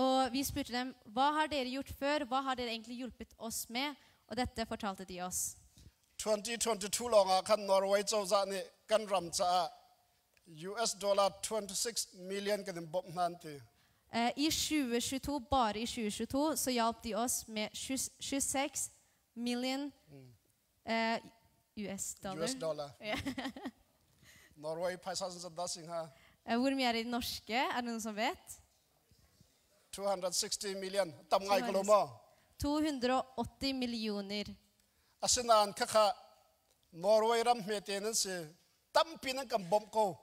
Og vi spurte dem hva har dere gjort før, hva har dere egentlig hjulpet oss med? Og dette fortalte de oss. 2022 longa kan Norway chau kan ram US dollar 26 million kan Eh, I 2022, bare i 2022, så hjalp de oss med 20 26 million mm. eh, uh, US dollar. US dollar. Yeah. Norway passes the dancing, huh? Hvor mye er det i norske? Er det noen som vet? 260 million. 280 millioner. Asinan kaka Norway ram metenen si tampi ng kambom ko.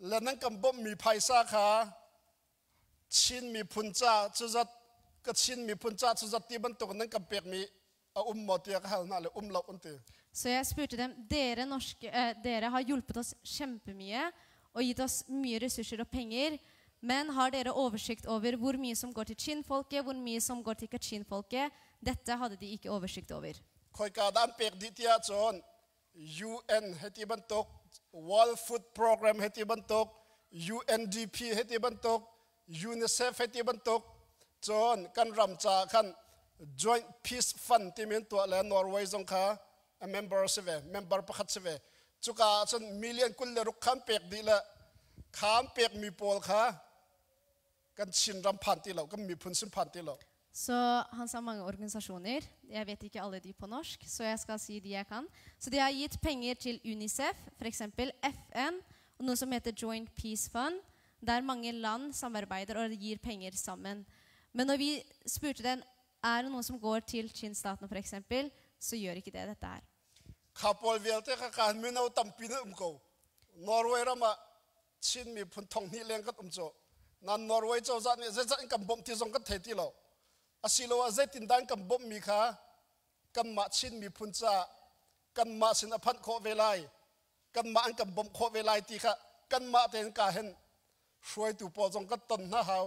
Lenang kambom mi paisa ka chin mi punca chuzat kachin mi punca chuzat tiban tok nang kampek mi Så jeg spurte dem dere, norske, eh, dere har hjulpet oss kjempemye og gitt oss mye ressurser og penger. Men har dere oversikt over hvor mye som går til Chin-folket, hvor mye som går til Kachin-folket? Dette hadde de ikke oversikt over. UN heti bantok World Food Program heti ban UNDP heti bantok UNICEF heti bantok sånn, kan ram kan Joint Peace Fund ti min to le Norway zong kha a member seve member pakhat seve chuka chon million kul le ruk kham pek di la kham pek mi pol kha kan chin ram phan ti lo kan mi phun sin phan ti lo Så han sa mange organisasjoner. Jeg vet ikke alle de på norsk, så jeg skal si de jeg kan. Så de har gitt penger til UNICEF, f.eks. FN, og noe som heter Joint Peace Fund, der mange land samarbeider og gir penger sammen. Men når vi spurte dem er det noen som går til Chin-statene, f.eks., så gjør ikke det dette her. kapol velte ka kan mi no tampina umko norway rama chin mi phun thong ni leng kat umcho na Norway cho za ni za za kam bom ti zong kat theti lo asilo a ze tin dan kam bom mi kha kam ma chin mi pun cha kan ma sin a phan kho velai kan ma an kam bom kho velai ti kha kan ma ten ka hen shoi tu po zong kat ton na haw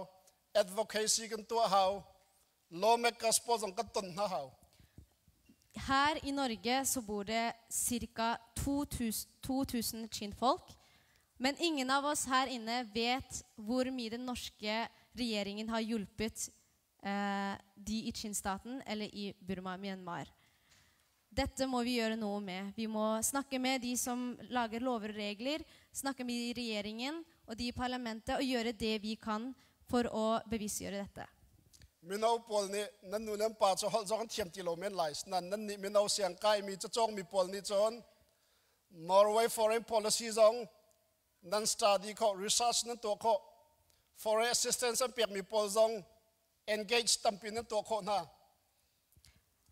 advocacy kan tu haw Her i Norge så bor det ca. 2000, 2000 Chin-folk. Men ingen av oss her inne vet hvor mye den norske regjeringen har hjulpet eh, de i Chin-staten eller i Burma, Myanmar. Dette må vi gjøre noe med. Vi må snakke med de som lager lover og regler, snakke med regjeringen og de i parlamentet, og gjøre det vi kan for å bevisstgjøre dette. Minau pol ni nan nu lem pa cho hol jong thiam ti lo men lai. Nan nan ni minau siang kai mi cho chong mi pol ni chon. Norway foreign policy jong nan study ko research nan to ko. Foreign assistance an pek mi pol jong engage tampin nan to ko na.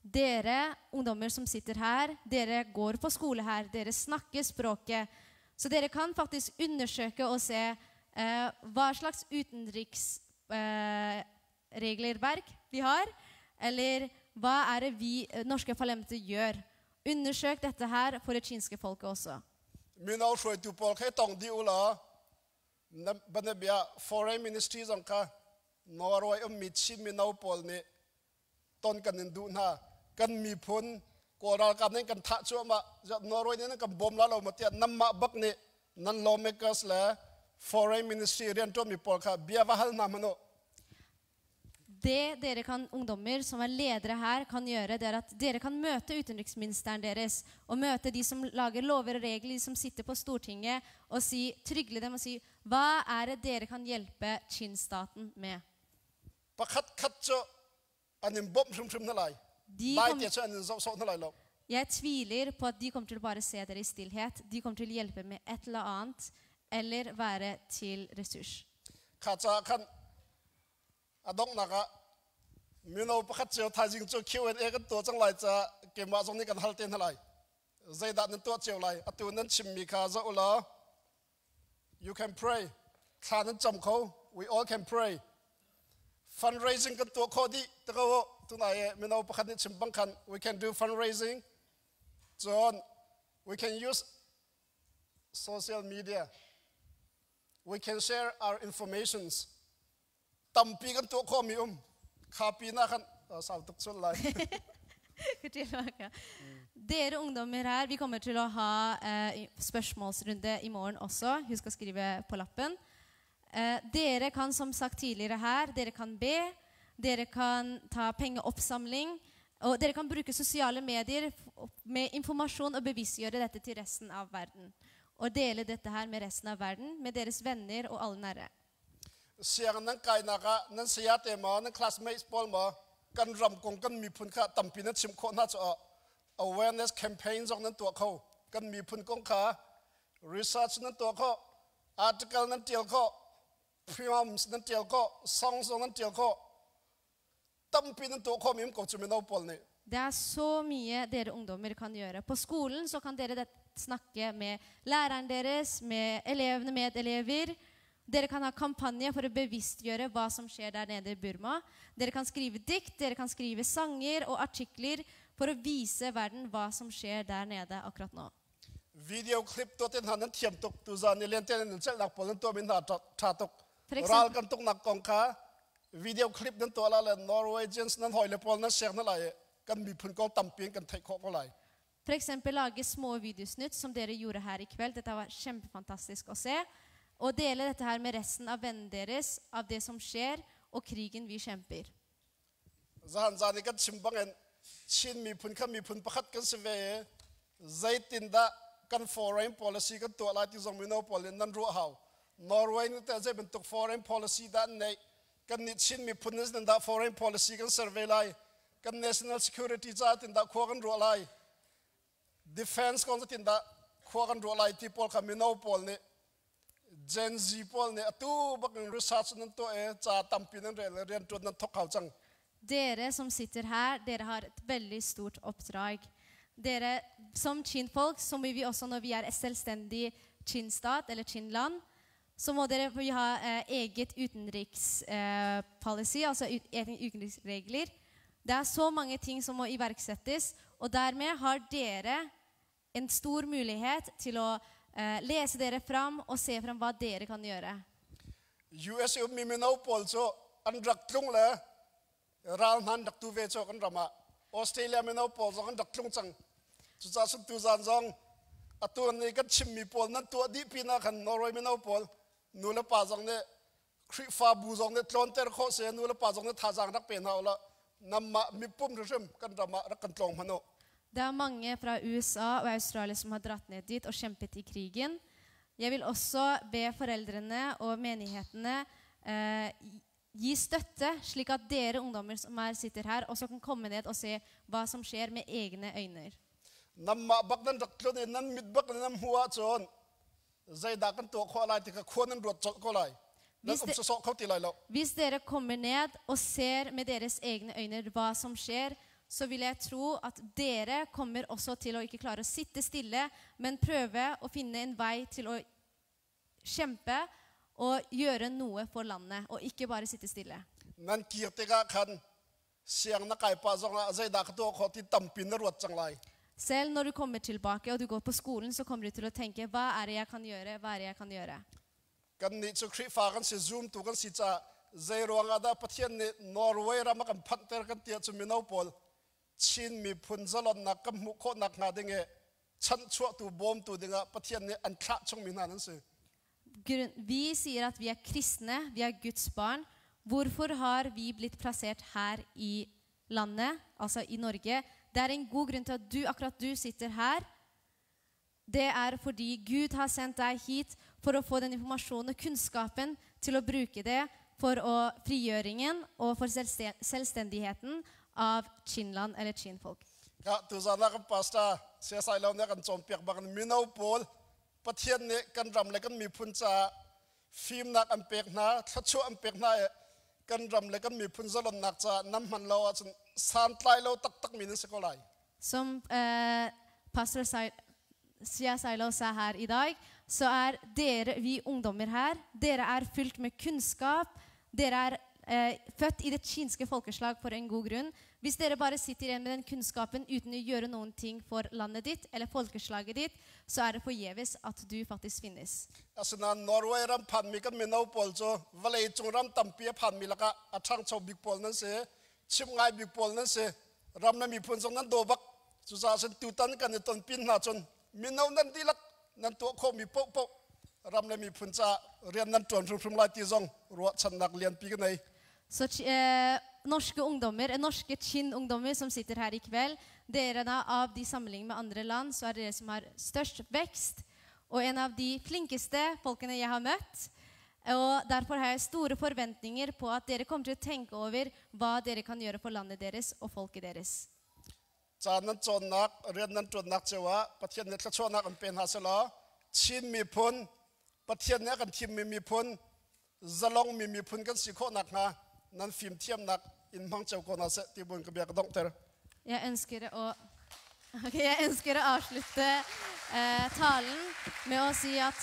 Dere ungdommer som sitter her, dere går på skole her, dere snakker språket. Så dere kan faktisk undersøke og se eh, hva slags utenriks... eh, regelverk vi har, eller hva er det vi eh, norske parlamenter gjør. Undersøk dette her for det kinske folket også. foreign ministry zong ka Norway um mit chin minau pol ni ton kan nin du na kan mi phun ko ral kan nen kan tha chu ma Norway ni kan bom la lo ma tia nam ma bak ni nan lawmakers la foreign ministry rian to mi pol kha bia wa hal na mano Det dere kan, ungdommer som er ledere her, kan gjøre, det er at dere kan møte utenriksministeren deres og møte de som lager lover og regler, de som sitter på Stortinget, og si, trygle dem og si hva er det dere kan hjelpe Chin-staten med? kom, jeg tviler på at de kommer til å bare se dere i stillhet. De kommer til å hjelpe med et eller annet, eller være til ressurs. Kha cha khan adong na ka minau pakhat cho tha jing cho Q&A kan to chang lai cha ke ma zong ni kan hal ten na lai zai da nan to cheu lai. Atu nan chim mi kha za ula. You can pray. Kha nan cham kho we all can pray. Fundraising kan to kho di ta ko tu na ye minau pakhat ni chim bang khan. We can do fundraising. John we can use social media. We can share our informations tampi kan mi um khapi na kan sao sun lai Dere ungdommer her, vi kommer til å ha eh, spørsmålsrunde i morgen også. Husk å skrive på lappen. Eh, dere kan som sagt tidligere her, dere kan be, dere kan ta pengeoppsamling, og dere kan bruke sosiale medier med informasjon og bevisstgjøre dette til resten av verden. Og dele dette her med resten av verden, med deres venner og alle nære. เสียงนั้นกายนักนั่งเสียเตมานั่งคลาสเมทบอลมากันรำกงกันมีพุนค่ะตั้มปีนั้นชิมโคน่าจะ awareness campaign จานั้นตัวเขากันมีพุนกงค่ะ research นั้นตัวเขา article นั้นเตียวเขา films นั้นเตียวเขา songs นั้นเตียวเขาตั้มปีนั้นตัวเขามีมกบจุมินเอาปอลนี่ Det er så mye dere ungdommer kan gjøre. På skolen så kan dere snakke med læreren deres, med elevene, medelever. elever. Dere kan ha kampanje for å bevisstgjøre hva som skjer der nede i Burma. Dere kan skrive dikt, dere kan skrive sanger og artikler for å vise verden hva som skjer der nede akkurat nå. tok For eksempel- le norwegians kan kan lage små videosnutt, som dere gjorde her i kveld. Dette var kjempefantastisk å se. Og dele dette her med resten av vennene deres, av det som skjer, og krigen vi kjemper. norway kan ni chin mi phun nis da foreign national security cha tin da kho kan lai. Defense kon tin da kho kan ru lai ti pol kha mi no pol ni Gen Z Paul ne atu bak research nun to e cha tampin ng rel ren to nan thok chang Dere som sitter her, dere har et veldig stort oppdrag. Dere, som kinfolk, som vi også når vi er et selvstendig Chin-stat, eller Chin-land, så må dere ha eh, eget utenrikspolicy, eh, altså egne utenriksregler. Det er så mange ting som må iverksettes, og dermed har dere en stor mulighet til å eh, lese dere fram og se fram hva dere kan gjøre. US um mi mi no pol cho an rak tlung le ral han dak tu ve cho kan rama Australia mi no pol zo kan dak tlung chang chu cha su tu zan zong atu ni kan chim mi pol nan tu di pi na kan Norway mi no pol nu le pa zong ne khri fa bu zong ne tlon ter kho se nu le pa zong ne tha zang dak pe na la nam ma mi pum ru shim kan rama rak kan tlong mano Det er mange fra USA og Australia som har dratt ned dit og kjempet i krigen. Jeg vil også be foreldrene og menighetene eh, gi støtte, slik at dere ungdommer som her sitter her, også kan komme ned og se hva som skjer med egne øyne. Hvis lo Hvis dere kommer ned og ser med deres egne øyne hva som skjer, så vil jeg tro at dere kommer også til å ikke klare å sitte stille, men prøve å finne en vei til å kjempe og gjøre noe for landet, og ikke bare sitte stille. Selv når du kommer tilbake og du går på skolen, så kommer du til å tenke hva er det jeg kan gjøre? Hva er det jeg kan gjøre? norway chin mi phun zalon na kam mu kho nak na dinge chan chua tu bom tu dinga pathian ne an kha chung mi na nan se Vi sier at vi er kristne, vi er Guds barn. Hvorfor har vi blitt plassert her i landet, altså i Norge? Det er en god grunn til at du, akkurat du sitter her. Det er fordi Gud har sendt deg hit for å få den informasjonen og kunnskapen til å bruke det for frigjøringen og for selvste- selvstendigheten av Chinland eller Chinfolk. ka tu za na kan pasta. Se sai lo ne kan chom pek bak mi no pol pathian ni kan ram le kan mi phun cha phim nak an pek na thla chu pek na kan ram le kan mi phun zalon nak cha nam man lo chun san tlai lo tak tak min se ko lai. Som eh, pastor Sia Sailo sa her i dag, så er dere, vi ungdommer her, dere er fylt med kunnskap. Dere er eh, født i det kinske folkeslag for en god grunn. Hvis dere bare sitter igjen med den kunnskapen uten å gjøre noen ting for landet ditt eller folkeslaget ditt, så er det forgjeves at du faktisk finnes. asuna norway ram phan mi phun song nan do bak chu za sen tu tan kan ton pin na chon mi no nan di lak nan to kho mi po po ram na mi phun cha rian nan ton thum thum lai ti jong ro chan nak lian pi ka nei Så eh, norske ungdommer, eh, norske Chin-ungdommer som sitter her i kveld, dere da, av de sammenlignet med andre land, så er det dere som har størst vekst, og en av de flinkeste folkene jeg har møtt. Og derfor har jeg store forventninger på at dere kommer til å tenke over hva dere kan gjøre for landet deres og folket deres. cha nan chon nak rian nan ton nak chewa pathian ne thla chon nak an pen ha se la chin mi phun pathian ne kan thim mi mi phun zalong mi mi pun kan si kho nak na nan film tiam nak in mang chau kona se ti bun ka bia ka dong ter Jeg ønsker å, Ok, jeg ønsker å avslutte eh, talen med å si at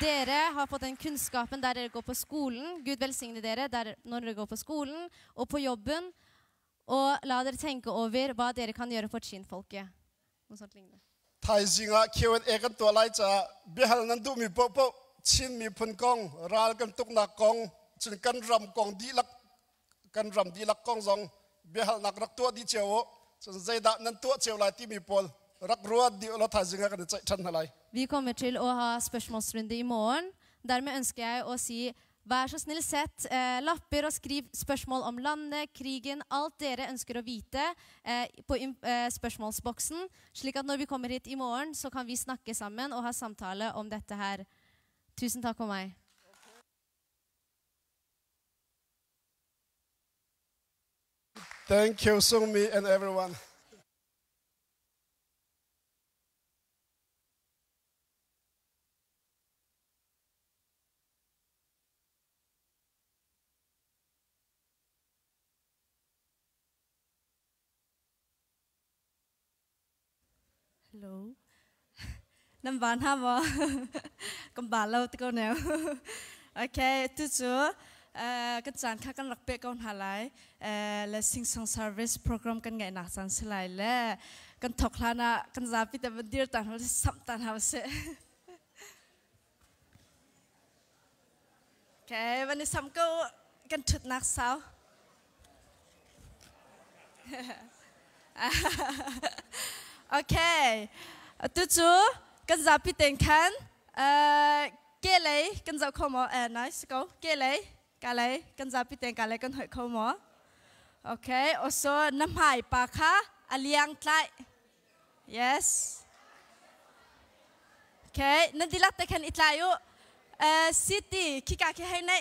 dere har fått den kunnskapen der dere går på skolen. Gud velsigne dere der, når dere går på skolen og på jobben. Og la dere tenke over hva dere kan gjøre for Chin-folket. Noe sånt lignende. thai zinga khewen e kan to lai cha bihal nan du mi po po chin mi phun kong ral kan tuk na kong chun kan ram kong di lak kan ram di lak kong zong behal nak rak tua di chewo sen zai da nan tua chew lai ti pol rak ruat di lo zinga kan chai chan halai Vi kommer til å ha spørsmålsrunde i morgen. Dermed ønsker jeg å si vær så snill sett eh, lapper og skriv spørsmål om landet, krigen, alt dere ønsker å vite eh, på eh, spørsmålsboksen, slik at når vi kommer hit i morgen, så kan vi snakke sammen og ha samtale om dette her. Tusen takk for meg. Thank you, Sumi, and everyone. Hello. Nam bán ha mo. Cầm bà lâu tí cô. Okay, tu chúa. Ờ, cái chán khác cần lạc bệ con hà lại ờ, là sinh song service program cần ngày nạc chán sẽ lại là cần thọc là na cần giá bị tập vấn điều tàn hoặc sắm tàn hoặc sẽ. Ok vấn đề sắm câu cần chút nạc sao? Ok. Tu chú cần giá bị tiền khán ờ, kê lấy cần giáo không mà nói câu kê lấy. กาเลยกันจะพิเตงกาเลยกันเหอยเขาหมอโอเคโอโซน้ำหายปากค่ะอเลียงไท yes โอเคนั่นดีลักแต่คันอิตลายุเอ่อซิตี้คิกาคิให้ใน